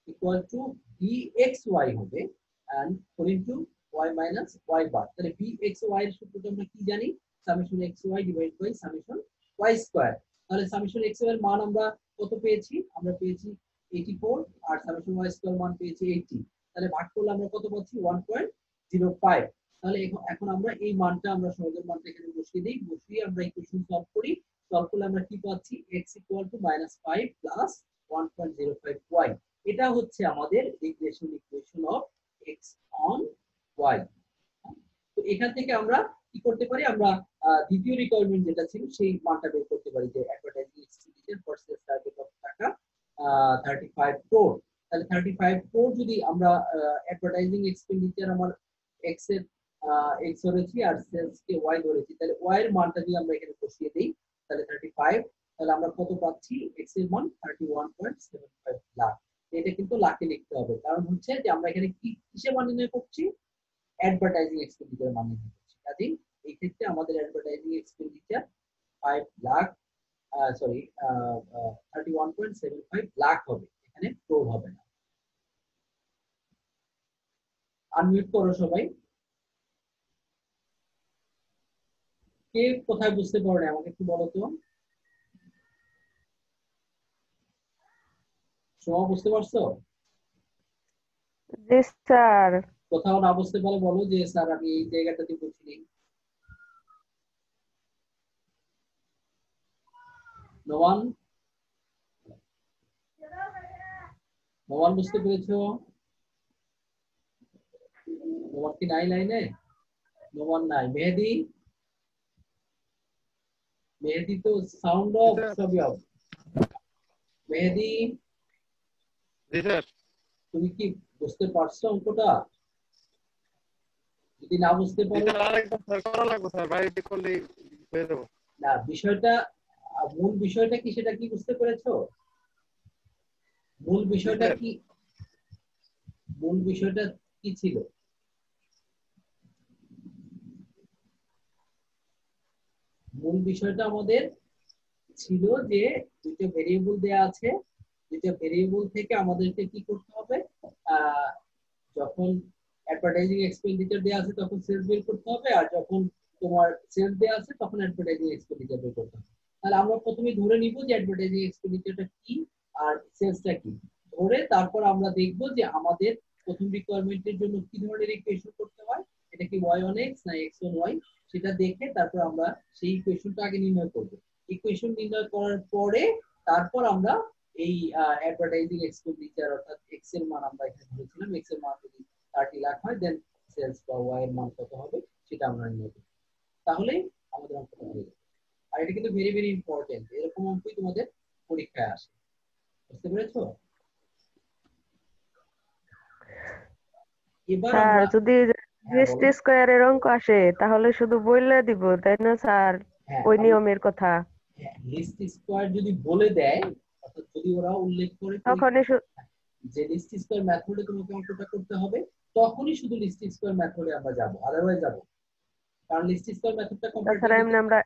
equal to b x y হবে and four into y minus y bar তাহলে বি এক্স ওয়াই এর সূত্রটা আমরা কি জানি? Summation x y divide by summation y square তাহলে সামেশন এক্সের মান আমরা কত পেয়েছি? আমরা পেয়েছি 84 আর সামেশন ওয়াই স্কোয়ার মান পেয়েছি 80 তাহলে ভাগ করলে আমরা কত পাচ্ছি? 1.05 তাহলে এখন- আমরা এই মানটা আমরা সহজের মানটা এখানে বসিয়ে দিই। বসিয়ে আমরা ইকুয়েশন সলভ করি। সলভ করলে আমরা কি পাচ্ছি? x equal to minus five plus one point zero five y এটা হচ্ছে আমাদের regression equation of x on y তো এখান থেকে আমরা কি করতে পারি? আমরা দ্বিতীয় রিকোয়ারমেন্ট যেটা ছিল, সেই মানটা বের করতে পারি যে advertising expenditure for sales target of taka thirty five crore তাহলে থার্টি ফাইভ ক্রোর যদি আমরা অ্যাডভার্টাইজিং এক্সপেন্ডিচার আমার এক্সের এক্স ধরেছি আর সেলস কে ওয়াই ধরেছি, তাহলে ওয়াই এর মানটা যদি আমরা এখানে বসিয়ে দিই, তাহলে থার্টি ফাইভ তাহলে আমরা কত পাচ্ছি? এক্সের মান thirty one point seven five lakh এটা কিন্তু লাখে লিখতে হবে। কারণ হচ্ছে যে আমরা এখানে কি কিসে মান নির্ণয় করছি? অ্যাডভার্টাইজিং এক্সপেন্ডিচার মান নির্ণয় করছি। কাজেই এই ক্ষেত্রে আমাদের advertising expenditure five lakh sorry thirty one point seven five lakh হবে। এখানে ক্রোর হবে না। আনমিউট করো সবাই। কে কোথায় বুঝতে পারো আমাকে একটু বলো তো? সোমা বুঝতে পারছ? জি স্যার। কোথাও না বুঝতে পারলে বলো যে স্যার আমি এই জায়গাটাতে বুঝিনি নোমান? নোমান বুঝতে পেরেছ? নোমান কি নাই লাইনে? নোমান নাই। মেহেদি? মেহেদি তো সাউন্ড অফ সবই অফ মেহেদি তুমি কি বুঝতে পারছ অঙ্কটা? যদি না বুঝতে পারো না বিষয়টা মূল বিষয়টা কি সেটা কি বুঝতে পেরেছ? মূল বিষয়টা। কি মূল বিষয়টা কি ছিল? মূল বিষয়টা আমাদের ছিল যে দুটো ভেরিয়েবল দেয়া আছে। দুটো ভেরিয়েবল থেকে আমাদেরকে কি করতে হবে? যখন অ্যাডভার্টাইজিং এক্সপেন্ডিচার দেওয়া আছে তখন সেলস বের করতে হবে আর যখন তোমার সেলস দেওয়া আছে তখন অ্যাডভার্টাইজিং এক্সপেন্ডিচার বের করতে হবে। তাহলে আমরা প্রথমে ধরে নিব যে অ্যাডভার্টাইজিং এক্সপেন্ডিচারটা কি আর সেলসটা কি। ধরে তারপর আমরা দেখব যে আমাদের প্রথম রিকোয়ারমেন্টের জন্য কি ধরনের ইকুয়েশন করতে হয়। এটা কি ওয়াই অন এক্স না এক্স অন ওয়াই সেটা দেখে তারপর আমরা সেই ইকুয়েশনটা আগে নির্ণয় করব। ইকুয়েশন নির্ণয় করার পরে তারপর আমরা এই অ্যাডভার্টাইজিং এক্সপেন্ডিচার অর্থাৎ এক্সের মান আমরা এখানে ধরেছিলাম এক্সের মান যদি থার্টি লাখ হয় দেন সেলস বা ওয়াই এর মান কত হবে? সেটা আমরা নির্ণয় করব। তাহলে আমাদের অঙ্কটা হয়ে যাবে আর এটা কিন্তু ভেরি ভেরি ইম্পর্টেন্ট এরকম অঙ্কই তোমাদের পরীক্ষায় আসে। বুঝতে পেরেছ? এবার যদি হ্যাঁ, রিস্ট বলো। অঙ্ক আসে তাহলে শুধু বললে দিব তাই না স্যার? হ্যাঁ, ওই নিয়মের কথা। লিস্ট স্কোয়ার যদি বলে দেয় অর্থাৎ যদি ওরা উল্লেখ করে তখনই শু- যে লিস্ট স্কোয়ার মেথডে তোমাকে অঙ্কটা করতে হবে তখনই শুধু লিস্ট স্কোয়ার মেথডে আমরা যাব আদারওয়াইজ যাব কারণ লিস্ট স্কোয়ার মেথডটা এমনি আমরা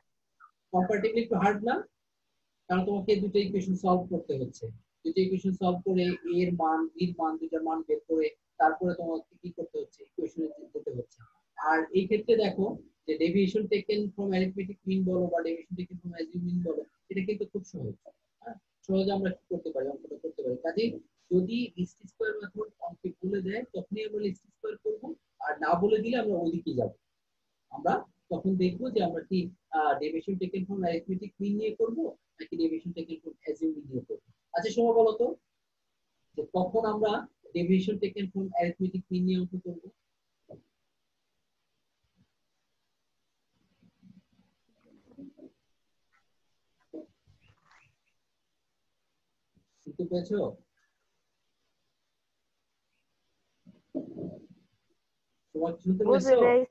কম্পারেটিভলি একটু হার্ড না কারণ তোমাকে দুটো ইকুয়েশন সলভ করতে হচ্ছে। দুটো ইকুয়েশন সলভ করে এর মান b এর মান দুটার মান বের করে তারপরে তোমাকে কি করতে হচ্ছে? ইকুয়েশনে যেতে হচ্ছে। আর এই ক্ষেত্রে দেখো যে deviation taken from arithmetic mean বলো বা deviation taken from assume mean বলো, এটা কিন্তু খুব সহজ। হ্যাঁ? সহজে আমরা কি করতে পারি, অঙ্কটা করতে পারি। কাজেই যদি লিস্ট স্কোয়ার মেথড অঙ্কে বলে দেয়, তখনই আমরা লিস্ট স্কোয়ার করব, আর না বলে দিলে আমরা ওইদিকে যাব। আমরা তখন দেখব যে আমরা কি deviation taken from arithmetic mean নিয়ে করব, নাকি deviation taken from assume mean নিয়ে করব। আচ্ছা সময় বলো তো যে কখন আমরা deviation taken from arithmetic mean নিয়ে অঙ্ক করব শুনতে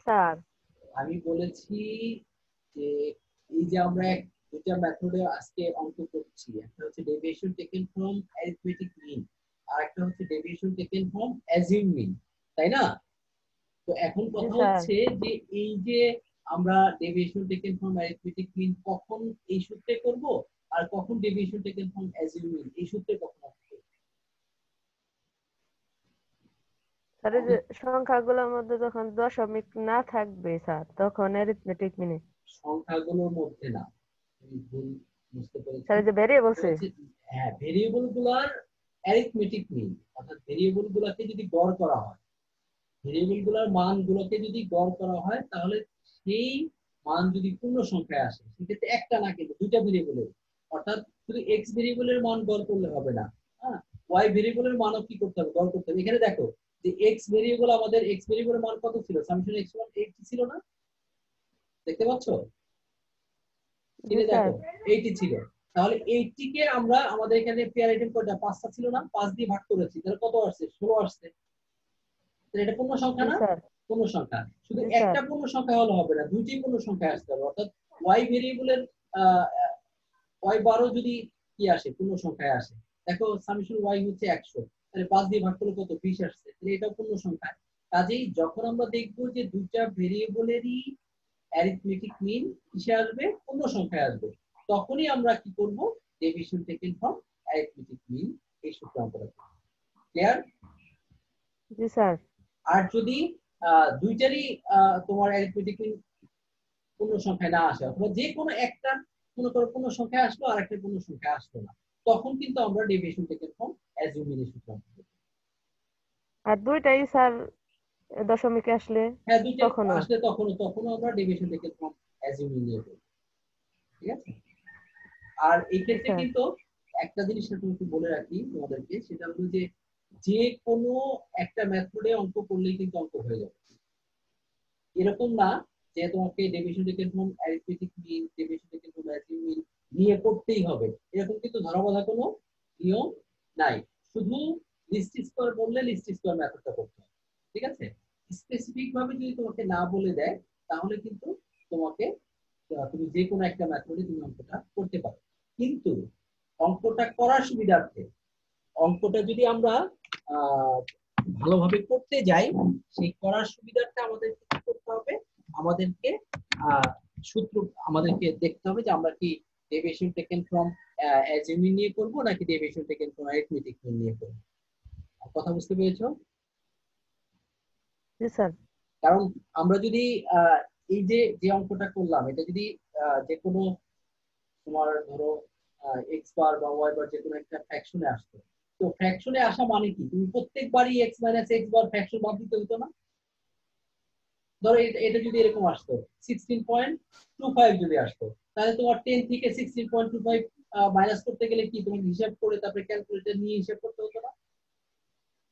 স্যার। আমি বলেছি যে এই যে আমরা দুটা মেথডে আজকে অঙ্ক করছি একটা হচ্ছে deviation taken from arithmetic mean আর একটা হচ্ছে deviation taken from assume mean তাই না? তো এখন কথা হচ্ছে যে এই যে আমরা deviation taken from arithmetic mean কখন এই সূত্রে করব আর কখন deviation taken from assume mean এই সূত্রে কখন স্যার যে সংখ্যাগুলোর মধ্যে যখন দশমিক না থাকবে স্যার তখন অ্যারিথমেটিক মিনে সংখ্যাগুলোর মধ্যে না। ভুল বুঝতে পেরেছ। স্যার যে ভেরিয়েবলসে বলছে, হ্যাঁ ভেরিয়েবলগুলার অ্যারিথমেটিক মিন অর্থাৎ ভেরিয়েবল গুলাকে যদি গড় করা হয় ভেরিয়েবলগুলার মান গুলোকে যদি গড় করা হয় তাহলে সেই মান যদি পূর্ণ সংখ্যায় আসে সেক্ষেত্রে একটা না কিন্তু দুইটা ভেরিয়েবলের অর্থাৎ শুধু এক্স ভেরিয়েবলের মান গড় করলে হবে না। হ্যাঁ? ওয়াই ভেরিয়েবলের মানও কি করতে হবে? গড় করতে হবে। এখানে দেখো যে এক্স ভেরিয়েবল আমাদের এক্স ভেরিয়েবলের মান কত ছিল? সামশন এক্স ওয়ান এইট ছিল না? দেখতে পাচ্ছ? দেখো এইটি ছিল। তাহলে এইটিকে আমরা আমাদের এখানে পেয়ার আইটেম কয়টা? পাঁচটা ছিল না? পাঁচ দিয়ে ভাগ করেছি। তাহলে কত আসছে? ষোলো আসছে। তাহলে এটা পূর্ণ সংখ্যা না? পূর্ণ সংখ্যা। শুধু একটা পূর্ণ সংখ্যা হলে হবে না দুইটি পূর্ণ সংখ্যা আসতে হবে। অর্থাৎ ওয়াই ভেরিয়েবলের ওয়াই বারো যদি কি আসে? পূর্ণ সংখ্যায় আসে। দেখো সামেশন ওয়াই হচ্ছে একশো। তাহলে পাঁচ দিয়ে ভাগ করলে কত? বিশ আসছে। তাহলে এটাও পূর্ণ সংখ্যা। কাজেই যখন আমরা দেখব যে দুইটা ভেরিয়েবলেরই অ্যারিথমেটিক মিন কিসে আসবে? পূর্ণ সংখ্যায় আসবে। তখনই আমরা কি করব? Deviation taken from arithmetic mean এই সূত্র আমরা ক্লিয়ার জি স্যার। আর যদি দুইটারই তোমার অ্যারিথমেটিক মিন পূর্ণ সংখ্যায় না আসে অথবা যে কোনো একটা কোনো কোনো পূর্ণ সংখ্যায় আসলো আর একটা পূর্ণ সংখ্যা আসলো না তখন কিন্তু আমরা ডেভিয়েশন টেকেন ফ্রম অ্যাজিউমিনের সূত্র। আর দুইটাই স্যার দশমিকে আসলে হ্যাঁ দুইটা। আসলে তখন তখনও আমরা ডেভিয়েশন টেকেন ফ্রম অ্যাজিউমিং নিয়ে ঠিক আছে? আর এই ক্ষেত্রে হ্যাঁ। কিন্তু একটা জিনিস একটু বলে রাখি তোমাদেরকে সেটা হলো যে যে কোনো একটা মেথডে অঙ্ক করলেই কিন্তু অঙ্ক হয়ে যাবে। এরকম না যে তোমাকে deviation taken arithmetic mean deviation taken assume mean নিয়ে করতেই হবে। এরকম কিন্তু ধরা বাঁধা কোনো নিয়ম নাই। শুধু লিস্ট স্কোয়ার বললে লিস্ট স্কোয়ার মেথডটা করতে হবে ঠিক আছে? স্পেসিফিক ভাবে যদি তোমাকে না বলে দেয় তাহলে কিন্তু তোমাকে তুমি যে কোনো একটা মেথডে তুমি অঙ্কটা করতে পারো। কিন্তু অঙ্কটা করার সুবিধার্থে অঙ্কটা যদি আমরা ভালোভাবে করতে যাই সেই করার সুবিধার্থে আমাদের কি করতে হবে? আমাদেরকে সূত্র আমাদেরকে দেখতে হবে যে আমরা কি ডেভিয়েশন টেকেন ফ্রম অ্যাজিউমিং নিয়ে করব নাকি ডেভিয়েশন টেকেন ফ্রম অ্যারিথমেটিক নিয়ে করব? কথা বুঝতে পেরেছ? জি স্যার। কারণ আমরা যদি এই যে যে অঙ্কটা করলাম এটা যদি আহ, যে কোনো তোমার ধরো এক্স বার বা ওয়াই বার যে কোনো একটা ফ্র্যাকশনে আসতো। তো ফ্র্যাকশনে আসা মানে কি? তুমি প্রত্যেকবারই x minus x bar fraction বাদ দিতে হতো না? ধরো এটা যদি এরকম আসতো সিক্সটিন পয়েন্ট টু ফাইভ যদি আসতো তাহলে তোমার টেন থেকে sixteen point two five minus করতে গেলে কি? তোমাকে হিসাব করে তারপরে ক্যালকুলেটর নিয়ে হিসাব করতে হতো না?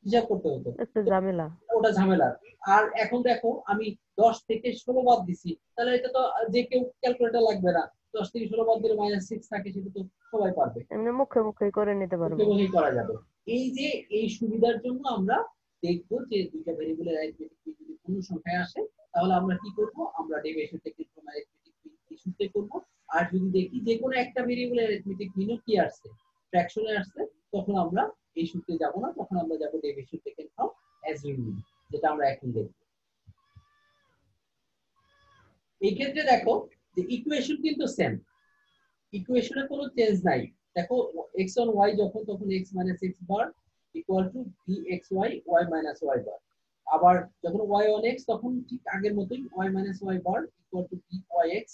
হিসাব করতে হতো। একটু ঝামেলা। ওটা ঝামেলা। আর এখন দেখো আমি দশ থেকে ষোলো বাদ দিছি তাহলে এটা তো যে কেউ ক্যালকুলেটর লাগবে না। দশ থেকে ষোলো বাদ দিলে মাইনাস সিক্স থাকে সেটা তো সবাই পারবে। এমনি মুখে মুখে করে নিতে পারব। মুখে করা যাবে। এই যে এই সুবিধার জন্য আমরা দেখব যে দুইটা ভেরিয়েবলের অ্যারিথমেটিক যদি পূর্ণ সংখ্যায় আসে তাহলে আমরা কি করব? আমরা ডেভিয়েশন টেকনিক ফ্রম অ্যারিথমেটিক ইস্যুতে করব? আর যদি দেখি যে কোনো একটা ভেরিয়েবলের অ্যারিথমেটিক মিনও কি আসছে? ফ্র্যাকশনে আসছে তখন আমরা এই সূত্রে যাব না তখন আমরা যাব ডেভিয়েশন টেকনিক ফ্রম অ্যাজিউমিং যেটা আমরা এখন দেখব। এই ক্ষেত্রে দেখো যে ইকুয়েশন কিন্তু সেম ইকুয়েশনে কোনো চেঞ্জ নাই। দেখো এক্স অন ওয়াই যখন তখন x minus x bar equal to b x y y minus y bar আবার যখন ওয়াই অন এক্স তখন ঠিক আগের মতোই y minus y bar equal to b y x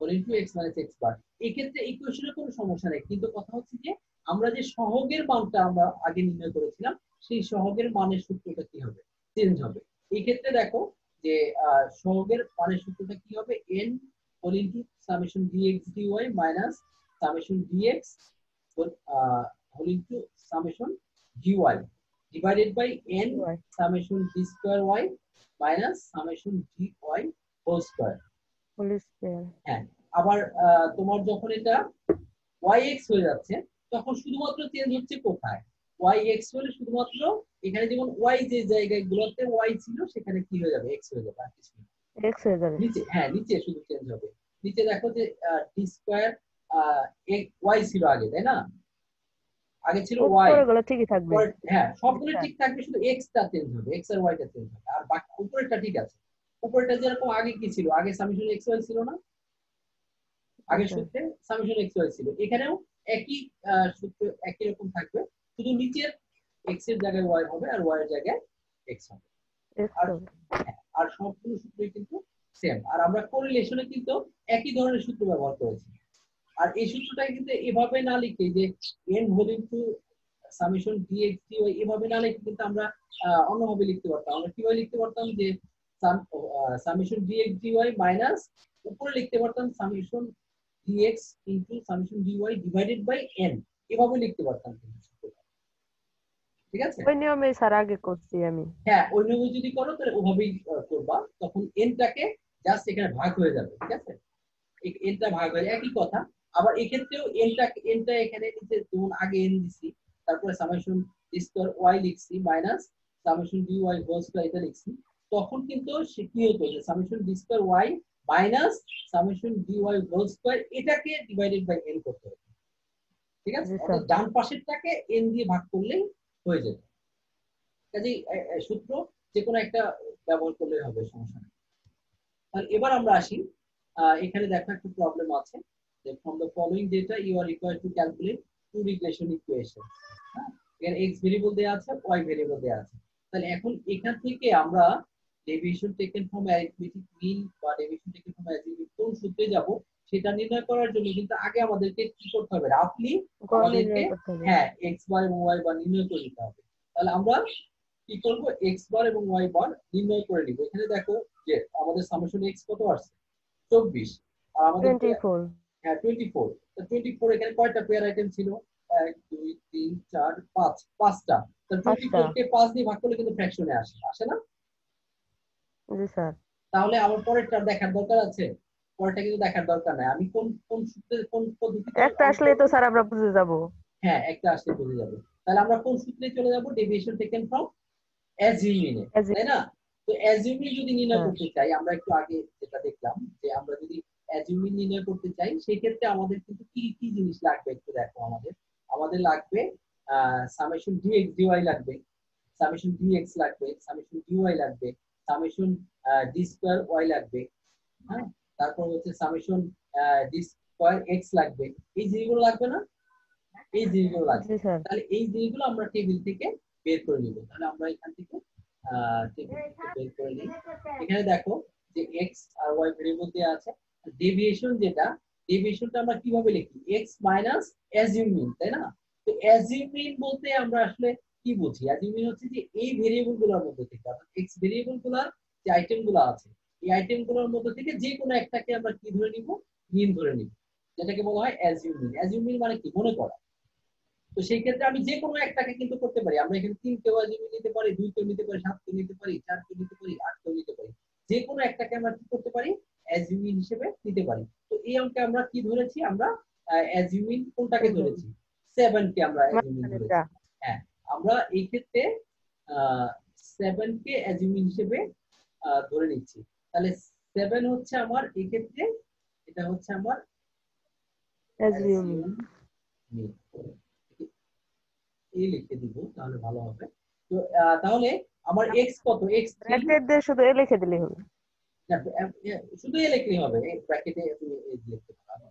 into x minus x bar এই ক্ষেত্রে ইকুয়েশনের কোনো সমস্যা নেই। কিন্তু কথা হচ্ছে যে, আমরা যে সহগের মানটা আমরা আগে নির্ণয় করেছিলাম, সেই সহগের মানের সূত্রটা কি হবে? চেঞ্জ হবে। এই ক্ষেত্রে দেখো যে সহগের মানের সূত্রটা কি হবে? n whole into summation dx dy minus summation dx whole into summation dy divided by n Y। Summation d square y minus summation dy whole square whole square হ্যাঁ আবার তোমার যখন এটা yx হয়ে যাচ্ছে তখন শুধুমাত্র চেঞ্জ হচ্ছে কোথায়? yx হলে শুধুমাত্র এখানে যেমন y যে জায়গাগুলোতে y ছিল সেখানে কি হয়ে যাবে? x হয়ে যাবে আর কিছু না। এক্স হয়ে যাবে। নিচে হ্যাঁ নিচে শুধু চেঞ্জ হবে। নিচে দেখো যে ডি স্কয়ার ওয়াই ছিল আগে তাই না? আগে ছিল ওয়াই গুলো ঠিকই থাকবে। হ্যাঁ সবগুলো আচ্ছা। ঠিক থাকবে শুধু এক্স টা চেঞ্জ হবে এক্স আর ওয়াই টা চেঞ্জ হবে। আর বাকি উপরেরটা ঠিক আছে। উপরেরটা যেরকম আগে কি ছিল? আগে সামেশন এক্স ওয়াই ছিল না? আগের আচ্ছা। সূত্রে সামেশন এক্স ওয়াই ছিল। এখানেও একই সূত্র একই রকম থাকবে। শুধু নিচের এক্সের জায়গায় ওয়াই হবে আর ওয়াই এর জায়গায় এক্স হবে। আর- আর সবগুলো সূত্রই কিন্তু সেম আর আমরা কোরিলেশনে কিন্তু একই ধরনের সূত্র ব্যবহার করেছি। আর এই সূত্রটা কিন্তু এভাবে না লিখে যে n whole into summation dx dy, এভাবে না লিখে কিন্তু আমরা অন্যভাবে লিখতে পারতাম। আমরা কীভাবে লিখতে পারতাম যে সামেশন dx dy মাইনাস উপরে লিখতে পারতাম summation dx into summation dy divided by n এভাবে লিখতে পারতাম কিন্তু। ঠিক আছে? ওই নিয়মে স্যার আগে করছি আমি। হ্যাঁ ওই নিয়মে যদি করো তাহলে ওভাবেই করবা। তখন এনটাকে জাস্ট এখানে ভাগ হয়ে যাবে ঠিক আছে? এনটা ভাগ হয়ে একই কথা। আবার এক্ষেত্রেও এনটা এনটা এখানে নিচে যেমন আগে এন দিছি তারপরে সামেশন স্কয়ার ওয়াই লিখছি minus summation d y whole square এটা লিখছি তখন কিন্তু সে কি হতো যে summation d square y minus summation d y whole square এটাকে ডিভাইডেড বাই এন করতে হবে ঠিক আছে? ডান পাশেরটাকে এন দিয়ে ভাগ করলেই হয়ে যেত। এ, সূত্র যে কোনো একটা ব্যবহার করলে হবে সমস্যা নেই। তাহলে এবার আমরা আসি এখানে দেখো একটা প্রবলেম আছে যে from the following data you are required to calculate two regression equation এখানে এক্স ভেরিয়েবল দেওয়া আছে ওয়াই ভেরিয়েবল দেওয়া আছে। তাহলে এখন এখান থেকে আমরা deviation taken from arithmetic mean বা ডেভিয়েশন টেকেন ফ্রম অ্যারিথমেটিক কোন সূত্রে যাব? সেটা নির্ণয় করার জন্য কিন্তু আগে আমাদেরকে কি করতে হবে? রাফলি আমাদেরকে- হ্যাঁ এক্স বার এবং ওয়াই বার নির্ণয় করে নিতে হবে। তাহলে আমরা কি করব? এক্স বার এবং ওয়াই বার নির্ণয় করে নিব। এখানে দেখো যে আমাদের সামেশন এক্স কত আসছে? চব্বিশ। আর আমাদের টোয়েন্টি ফোর হ্যাঁ টোয়েন্টি ফোর টোয়েন্টি ফোর এখানে কয়টা পেয়ার আইটেম ছিল? এক দুই তিন চার পাঁচ। পাঁচটা। টোয়েন্টি পাঁচটা। ফোর কে পাঁচ দিয়ে ভাগ করলে কিন্তু ফ্র্যাকশনে আসে। আসে না? জি স্যার। তাহলে আমার পরেরটা দেখার দরকার আছে। পরেরটা কিন্তু দেখার দরকার নাই। আমি কোন কোন সূত্রে কোন পদ্ধতিতে একটা আসলে তো স্যার আমরা বুঝে যাব। হ্যাঁ একটা আসলে বুঝে যাবে। তাহলে আমরা কোন সূত্রে চলে যাব? Deviation taken from assuming Assuming. তাই না? তো অ্যাজিউমিং যদি নির্ণয় হ্যাঁ। করতে চাই আমরা একটু আগে যেটা দেখলাম যে আমরা যদি অ্যাজিউমিং নির্ণয় করতে চাই সেই ক্ষেত্রে আমাদের কিন্তু কি কি জিনিস লাগবে একটু দেখো আমাদের। আমাদের লাগবে সামেশন ডিএক্স ডিওয়াই লাগবে সামেশন ডিএক্স লাগবে সামেশন ডিওয়াই লাগবে সামেশন ডি স্কয়ার ওয়াই লাগবে হ্যাঁ? তারপর হচ্ছে সামেশন ডি স্কয়ার এক্স লাগবে। এই জিনিসগুলো লাগবে না? এই জিনিসগুলো লাগবে। স্যার। তাহলে এই জিনিসগুলো আমরা টেবিল থেকে বের করে নিব। তাহলে আমরা এখান থেকে টেবিল থেকে বের করে নিই। এখানে দেখো যে এক্স আর ওয়াই ভেরিয়েবল দেওয়া আছে। ডেভিয়েশন যেটা ডেভিয়েশনটা আমরা কীভাবে লিখি? এক্স মাইনাস অ্যাজিউম মিন তাই না? তো অ্যাজিউম মিন বলতে আমরা আসলে কি বুঝি? অ্যাজিউম মিন হচ্ছে যে এই ভেরিয়েবলগুলোর মধ্যে থেকে অর্থাৎ এক্স ভেরিয়েবলগুলার যে আইটেমগুলো আছে এই আইটেমগুলোর মধ্যে থেকে যে কোনো একটাকে আমরা কি ধরে নিব? মিন ধরে নিব। যেটাকে বলা হয় অ্যাজিউম মিন অ্যাজিউম মিন মানে কি? মনে করা। তো সেই ক্ষেত্রে আমি যে কোনো একটাকে কিন্তু করতে পারি। আমরা এখানে তিন কেউ অ্যাজিউম নিতে পারি দুই কেউ নিতে পারি সাত কেউ নিতে পারি চার কেউ নিতে পারি আট কেউ নিতে পারি। যে কোনো একটাকে আমরা কি করতে পারি? অ্যাজিউমিন হিসেবে নিতে পারি। তো এই অঙ্কে আমরা কি ধরেছি? আমরা অ্যাজিউমিন কোনটাকে ধরেছি? সেভেন কে আমরা অ্যাজিউমিন ধরেছি। মাঝখানেরটা। আমরা এই ক্ষেত্রে সেভেন কে অ্যাজিউমিন হিসেবে আহ, ধরে নিচ্ছি। তাহলে সেভেন হচ্ছে আমার এই ক্ষেত্রে এটা হচ্ছে আমার। এই লিখে দিব তাহলে ভালো হবে। তো তাহলে আমার এক্স কত? এক্স দিয়ে শুধু এ লিখে দিলেই হবে। শুধু এ লিখলেই হবে। এই ব্র্যাকেটে তুমি এ লিখতে পারো।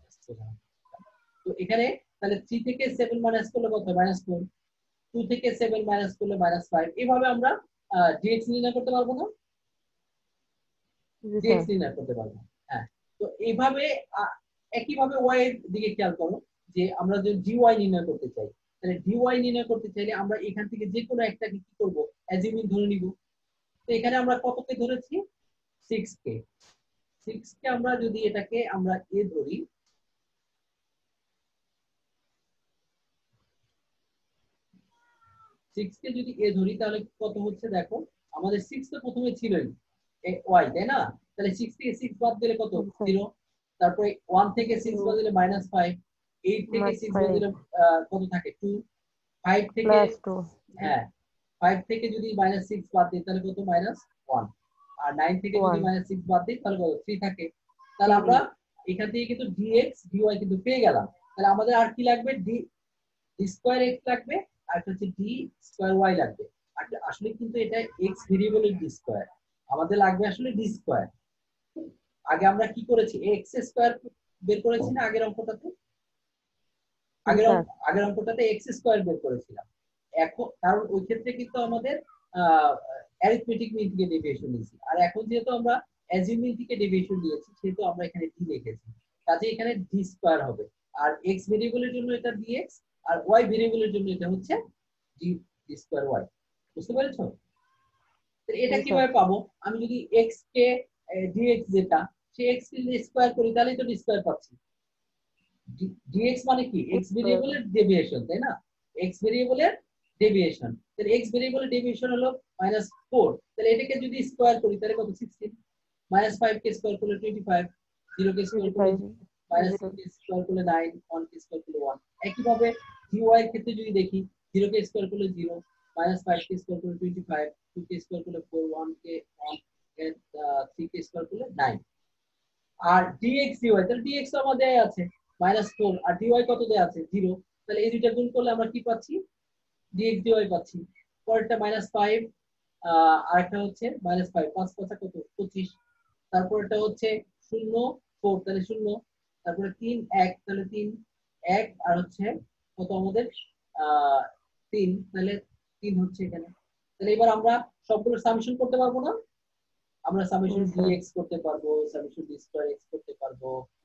তো এখানে তাহলে থ্রি থেকে সেভেন মাইনাস করলে কত মাইনাস ফোর টু থেকে সেভেন মাইনাস করলে মাইনাস ফাইভ এভাবে আমরা ডিএক্স নির্ণয় করতে পারব না? হ্যাঁ। তো এইভাবে একইভাবে ওয়াই এর দিকে খেয়াল করো, যে আমরা যদি ডিওয়াই নির্ণয় করতে চাই, তাহলে ডিওয়াই নির্ণয় করতে চাইলে আমরা এখান থেকে যে কোনো একটাকে কি করব? অ্যাজিউমিং ধরে নিব। তো এখানে আমরা কতকে ধরেছি? সিক্স কে। সিক্স কে আমরা যদি এটাকে আমরা এ ধরি সিক্স কে যদি এ ধরি, তাহলে কত হচ্ছে দেখো? আমাদের সিক্স তো প্রথমে ছিলই। ওয়াই তাই না? তাহলে সিক্স থেকে সিক্স বাদ দিলে কত। জিরো তারপরে ওয়ান থেকে সিক্স বাদ দিলে মাইনাস ফাইভ এইট থেকে সিক্স বাদ দিলে কত থাকে? টু ফাইভ থেকে হ্যাঁ ফাইভ থেকে যদি মাইনাস সিক্স বাদ দিই তাহলে কত? মাইনাস ওয়ান আর নাইন থেকে যদি মাইনাস সিক্স বাদ দিই তাহলে কত? থ্রি থাকে। তাহলে আমরা এখান থেকে কিন্তু ডিএক্স ডিওয়াই কিন্তু পেয়ে গেলাম। তাহলে আমাদের আর কি লাগবে? ডি ডি স্কোয়ার এক্স লাগবে আর একটা হচ্ছে ডি স্কোয়ার ওয়াই লাগবে। আর আসলে কিন্তু এটা এক্স ভেরিয়েবলের ডি স্কোয়ার আমাদের লাগবে আসলে ডি স্কোয়ার আগে আমরা কি করেছি? এক্স স্কোয়ার বের করেছি না আগের অঙ্কটাতে? আগের আগের অঙ্কটাতে এক্স স্কোয়ার বের করেছিলাম। এখন কারণ ওই ক্ষেত্রে কিন্তু আমাদের অ্যারিথমেটিক মিন থেকে ডেভিয়েশন নিয়েছি আর এখন যেহেতু আমরা অ্যাজিউমিন থেকে ডেভিয়েশন নিয়েছি সেহেতু আমরা এখানে ডি লিখেছি কাজে এখানে ডি স্কোয়ার হবে। আর এক্স ভেরিয়েবলের জন্য এটা ডিএক্স আর ওয়াই ভেরিয়েবলের জন্য এটা হচ্ছে ডি ডি স্কোয়ার ওয়াই বুঝতে পেরেছ? এটা কীভাবে পাবো? আমি যদি এক্স কে ডিএক্স যেটা সে এক্স কে স্কোয়ার করি তাহলেই তো স্কোয়ার পাচ্ছি। ডিএক্স মানে কি? এক্স. ভেরিয়েবলের ডেভিয়েশন তাই না? এক্স ভেরিয়েবলের ডেভিয়েশন তাহলে এক্স ভেরিয়েবলের ডেভিয়েশন হলো মাইনাস ফোর তাহলে এটাকে যদি স্কোয়ার করি তাহলে কত? সিক্সটিন মাইনাস ফাইভ কে স্কোয়ার করলে টোয়েন্টি ফাইভ জিরো কে স্কোয়ার করলে মাইনাস. কে স্কোয়ার করলে নাইন ওয়ান কে স্কোয়ার করলে ওয়ান একইভাবে ডিওয়াই এর ক্ষেত্রে যদি দেখি জিরো কে স্কোয়ার করলে জিরো মাইনাস ফাইভ কে স্কোয়ার করলে টোয়েন্টি ফাইভ টু কে স্কোয়ার করলে ফোর ওয়ান কে ওয়ান থ্রি কে স্কোয়ার করলে নাইন আর ডিএক্স ডিওয়াই তাহলে ডিএক্স আমাদের আছে মাইনাস ফোর আর ডিওয়াই কত দেয়া আছে? জিরো তাহলে এই দুইটা গুণ করলে আমরা কি পাচ্ছি? ডিএক্স ডিওয়াই পাচ্ছি। পরেরটা মাইনাস ফাইভ আর একটা হচ্ছে মাইনাস ফাইভ পাঁচ পাঁচা কত? পঁচিশ। তারপরটা হচ্ছে শূন্য ফোর তাহলে শূন্য। তারপরে তিন, এক, তাহলে তিন। এক আর হচ্ছে কত আমাদের? আহ, তিন। তাহলে তিন হচ্ছে এখানে। তাহলে এবার আমরা সবগুলো সামেশন করতে পারব না? আমরা সামেশন। ডিএক্স করতে পারব সামেশন ডি স্কয়ার এক্স করতে পারব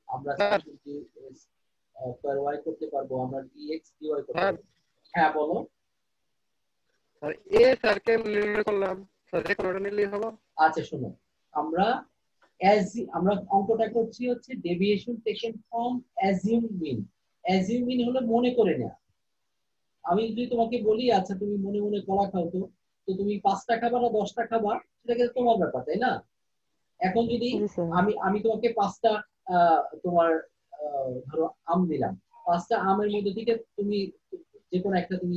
আমরা। সামেশন ডি স্কয়ার ওয়াই করতে পারব আমরা ডিএক্স ডিওয়াই করতে পারব। হ্যাঁ বলো। স্যার এ স্যারকে নির্ণয় করলাম স্যার যে কোনোটা নিলেই হলো? আচ্ছা শোনো। আমরা অ্যাজ আমরা অঙ্কটা করছি হচ্ছে deviation taken from assume mean assume mean হলো মনে করে নেওয়া আমি যদি তোমাকে বলি আচ্ছা তুমি মনে মনে কলা খাও তো। তো তুমি পাঁচটা খাবা না দশটা খাবা সেটা কিন্তু তোমার ব্যাপার তাই না? এখন যদি আমি আমি তোমাকে পাঁচটা তোমার ধরো আম দিলাম পাঁচটা আমের মধ্যে থেকে তুমি যে কোনো একটা তুমি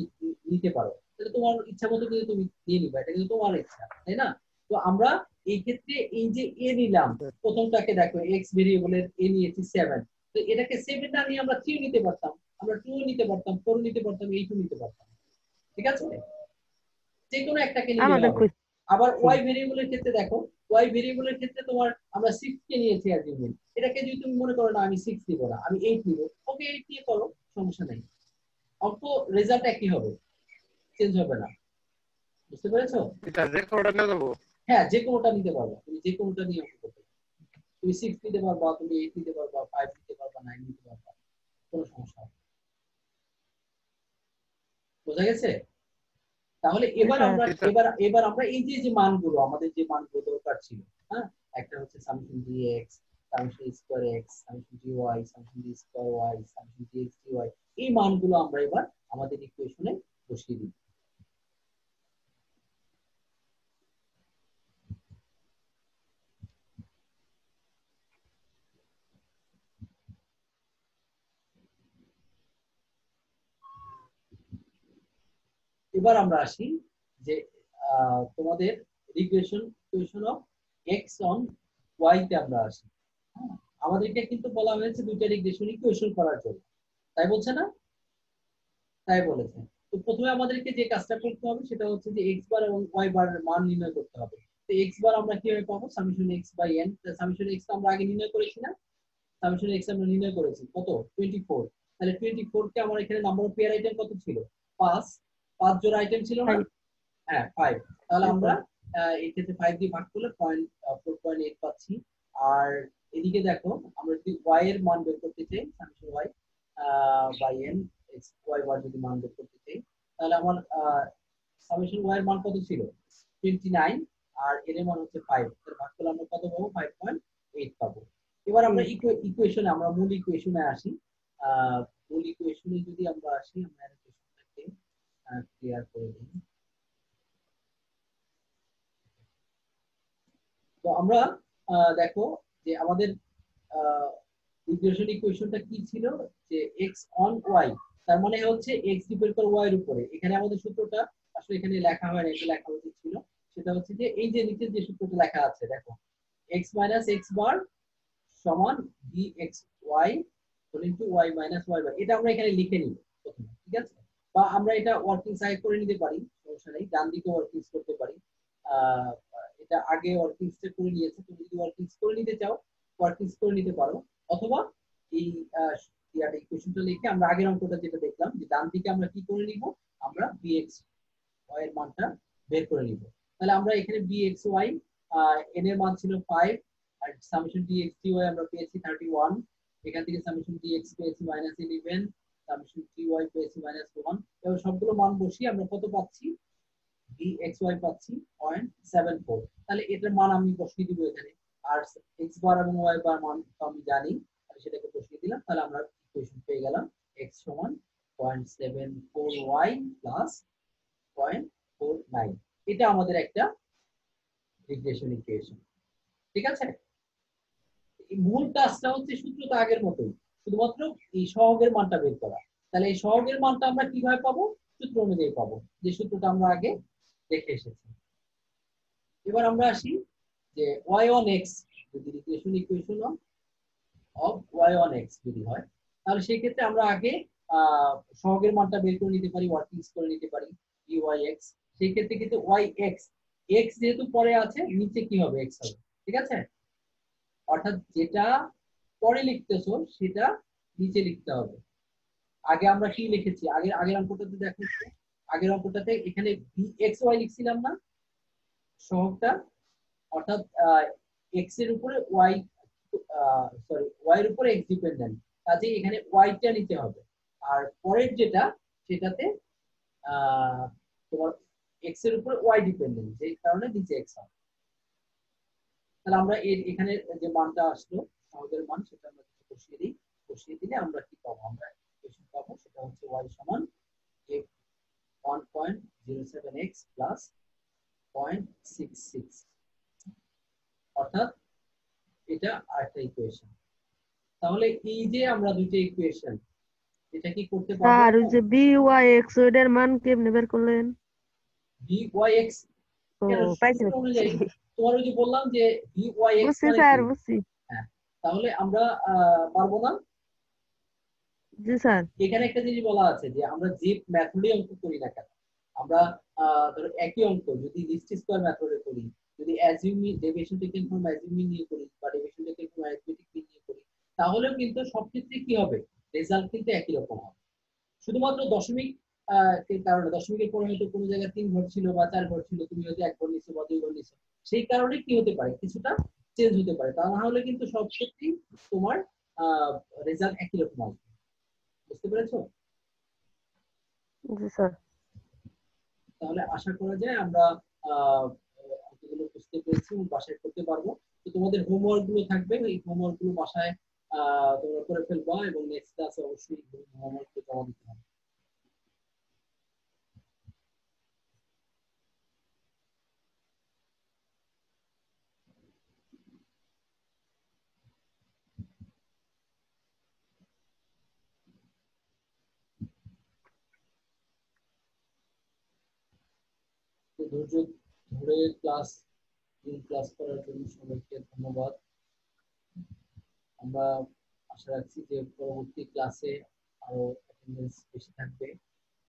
নিতে পারো তাহলে তোমার ইচ্ছা মতো কিন্তু তুমি নিয়ে নিবা এটা কিন্তু তোমার ইচ্ছা তাই না? তো আমরা এই ক্ষেত্রে এই যে এ নিলাম প্রথমটাকে দেখো এক্স ভেরিয়েবলের এ নিয়েছি সেভেন তো এটাকে সেভেন না নিয়ে আমরা থ্রি নিতে পারতাম আমরা টু নিতে পারতাম ফোর নিতে পারতাম এইটু নিতে পারতাম ঠিক আছে? যে কোনো একটাকে। খুশি। আবার ওয়াই ভেরিয়েবলের ক্ষেত্রে দেখো ওয়াই ভেরিয়েবলের ক্ষেত্রে তোমার আমরা সিক্স কে নিয়েছি অ্যাজিউমিন এটাকে যদি তুমি মনে করো না আমি সিক্স নিব না আমি এইট নিব ওকে এইট নিয়ে করো সমস্যা নেই। অঙ্ক রেজাল্ট একই হবে চেঞ্জ হবে না। বুঝতে পেরেছ? নিয়ে হ্যাঁ যে কোনোটা নিতে পারো তুমি যে কোনোটা নিয়ে অঙ্ক করতে পারো। তুমি সিক্স নিতে পারবা তুমি এইট নিতে পারবা ফাইভ নিতে পারবা নাইন নিতে পারবা। কোনো সমস্যা হবে বোঝা গেছে? তাহলে এবার। আমরা এবার এবার আমরা এই যে যে মানগুলো আমাদের যে মানগুলো দরকার ছিল হ্যাঁ একটা হচ্ছে something d x something square x something d y something d square y something d x d y এই মানগুলো আমরা এবার আমাদের ইকুয়েশনে বসিয়ে দিই এবার আমরা আসি যে তোমাদের regression equation of x on y তে আমরা আসি। হ্যাঁ, আমাদেরকে কিন্তু বলা হয়েছে দুইটা রিগ্রেশন ইকুয়েশন করার জন্য। তাই বলছে না? তাই বলেছে। তো প্রথমে আমাদেরকে যে কাজটা করতে হবে সেটা হচ্ছে যে এক্স বার এবং ওয়াই বার মান নির্ণয় করতে হবে। তো এক্স বার আমরা কীভাবে পাবো? Summation x by n summation x আমরা আগে নির্ণয় করেছি না? সামেশন এক্স আমরা নির্ণয় করেছি। কত? টোয়েন্টি ফোর তাহলে টোয়েন্টি ফোর কে আমার এখানে নাম্বার অফ পেয়ার আইটেম কত ছিল? পাঁচ। পাঁচ জোড়া আইটেম ছিল না? হ্যাঁ ফাইভ তাহলে আমরা এই ক্ষেত্রে ফাইভ দিয়ে ভাগ করলে পয়েন্ট ফোর পয়েন্ট এইট পাচ্ছি। আর এদিকে দেখো আমরা যদি ওয়াই এর মান বের করতে চাই summation y by n x y bar যদি মান বের করতে চাই তাহলে আমার সামেশন ওয়াই এর মান কত ছিল? টোয়েন্টি নাইন আর এর মান হচ্ছে ফাইভ ভাগ করলে আমরা কত পাবো? ফাইভ পয়েন্ট এইট পাবো। এবার আমরা ইকুয়েশনে আমরা মূল ইকুয়েশনে আসি। আহ, মূল ইকুয়েশনে যদি আমরা আসি আমরা ক্লিয়ার করে তো আমরা দেখো যে আমাদের ইকুয়েশন ইকুয়েশনটা কি ছিল? যে x অন y, তার মানে হচ্ছে x ডিপেন্ড করে y এর উপরে। এখানে আমাদের সূত্রটা আসলে এখানে লেখা হয় এটা লেখা উচিত ছিল। সেটা হচ্ছে যে এই যে নিচে যে সূত্রটা লেখা আছে, দেখো, x মাইনাস x বার সমান bxy into y minus y bar এটা আমরা এখানে লিখে নিব প্রথমে, ঠিক আছে? বা আমরা এটা ওয়ার্কিং সাইড করে নিতে পারি, সমস্যা নেই। ডান দিকে ওয়ার্কিং করতে পারি। এটা আগে ওয়ার্কিং করে নিয়েছে। তুমি যদি ওয়ার্কিং করে নিতে চাও ওয়ার্কিং করে নিতে পারো। অথবা এই ইকুয়েশনটা লিখে আমরা আগের অঙ্কটা যেটা দেখলাম, যে ডান দিকে আমরা কি করে নিব? আমরা bx y এর মানটা বের করে নিব। তাহলে আমরা এখানে bxy n এর মান ছিল 5 আর সামেশন dx dy আমরা পেয়েছি 31 এখান থেকে সামেশন dx পেয়েছি -11 সামেশন dy পেয়েছি -1 এবার সবগুলো মান বসিয়ে আমরা কত পাচ্ছি? Bxy পাচ্ছি 0.74 তাহলে এটার মান আমি বসিয়ে দিব এখানে। আর x বার এবং y বার মান তো আমি জানি তাহলে সেটাকে বসিয়ে দিলাম, তাহলে আমরা ইকুয়েশন পেয়ে গেলাম। X সমান 0.74y প্লাস 0.49 এটা আমাদের একটা রিগ্রেশন ইকুয়েশন ঠিক আছে? মূল কাজটা হচ্ছে সূত্রটা আগের মতোই। শুধুমাত্র এই সহগের মানটা বের করা। তাহলে এই সহগের মানটা আমরা কীভাবে পাবো? সূত্র অনুযায়ী পাবো। যে সূত্রটা আমরা আগে দেখে এসেছি। এবার আমরা আসি যে ওয়াই on এক্স যদি regression equation of y on x যদি হয়, তাহলে সেই ক্ষেত্রে আমরা আগে সহগের মানটা বের করে নিতে পারি ওয়ার্কিং করে নিতে পারি ই ওয়াই এক্স সেই ক্ষেত্রে কিন্তু ওয়াই এক্স এক্স যেহেতু পরে আছে, নিচে কি হবে? এক্স হবে। ঠিক আছে? অর্থাৎ যেটা পরে লিখতেছো সেটা নিচে লিখতে হবে। আগে আমরা কি লিখেছি? আগের আগের অঙ্কটাতে দেখো। আগের অঙ্কটাতে এখানে bxy লিখছিলাম না? সহগটা, অর্থাৎ এক্সের উপরে y সরি ওয়াই এর উপরে এক্স ডিপেন্ডেন্ট কাজে এখানে y টা নিতে হবে। আর পরের যেটা, সেটাতে তোমার x এর উপরে y ডিপেন্ডেন্ট যে কারণে নিচে এক্স হবে তাহলে আমরা এর, এখানে যে মানটা আসলো সহগের মান সেটা আমরা কিছু বসিয়ে দিই। বসিয়ে দিলে আমরা কি পাবো? আমরা ইকুয়েশন পাবো সেটা হচ্ছে y সমান x 1.07x প্লাস 0.66 অর্থাৎ এটা আরেকটা ইকুয়েশন তাহলে এই যে আমরা দুইটা ইকুয়েশন এটা কি করতে স্যার ওই যে পারব ওয়াই এক্স মান কেমনে বের করলেন? অনুযায়ী। তোমার ওই যে বললাম যে মানে? বুঝছি। তাহলে আমরা আহ, পারব না? জি স্যার। এখানে একটা জিনিস বলা আছে যে আমরা যে মেথডে অঙ্ক করি না কেন আমরা ধরো একই অঙ্ক যদি লিস্ট স্কোয়ার মেথডে করি যদি assumed deviation taken from assumed নিয়ে করি বা ডেভিয়েশন টেকেন ফ্রম অ্যারিথমেটিক নিয়ে করি তাহলেও কিন্তু সব ক্ষেত্রে কি হবে? রেজাল্ট কিন্তু একই রকম হবে। শুধুমাত্র দশমিক কারণে দশমিকের পরে হয়তো কোনো জায়গায় তিন ঘর ছিল বা চার ঘর ছিল তুমি হয়তো এক ঘর নিছো বা দুই ঘর নিছো। সেই কারণে কি হতে পারে? কিছুটা চেঞ্জ হতে পারে। তা না হলে কিন্তু সব ক্ষেত্রেই তোমার রেজাল্ট একই রকম আসবে। বুঝতে পেরেছ? জি স্যার। তাহলে আশা করা যায় আমরা আহ, অঙ্কগুলো বুঝতে পেরেছি এবং বাসায় করতে পারব। তো তোমাদের হোমওয়ার্কগুলো থাকবে। এই হোমওয়ার্কগুলো বাসায় আহ, তোমরা করে ফেলবা এবং নেক্সট ক্লাসে অবশ্যই হোমওয়ার্ক জমা দিতে হবে। ধৈর্য ধরে ক্লাস ক্লাস করার জন্য সবাইকে ধন্যবাদ। আমরা আশা রাখছি যে পরবর্তী ক্লাসে আরও অ্যাটেন্ডেন্স বেশি থাকবে।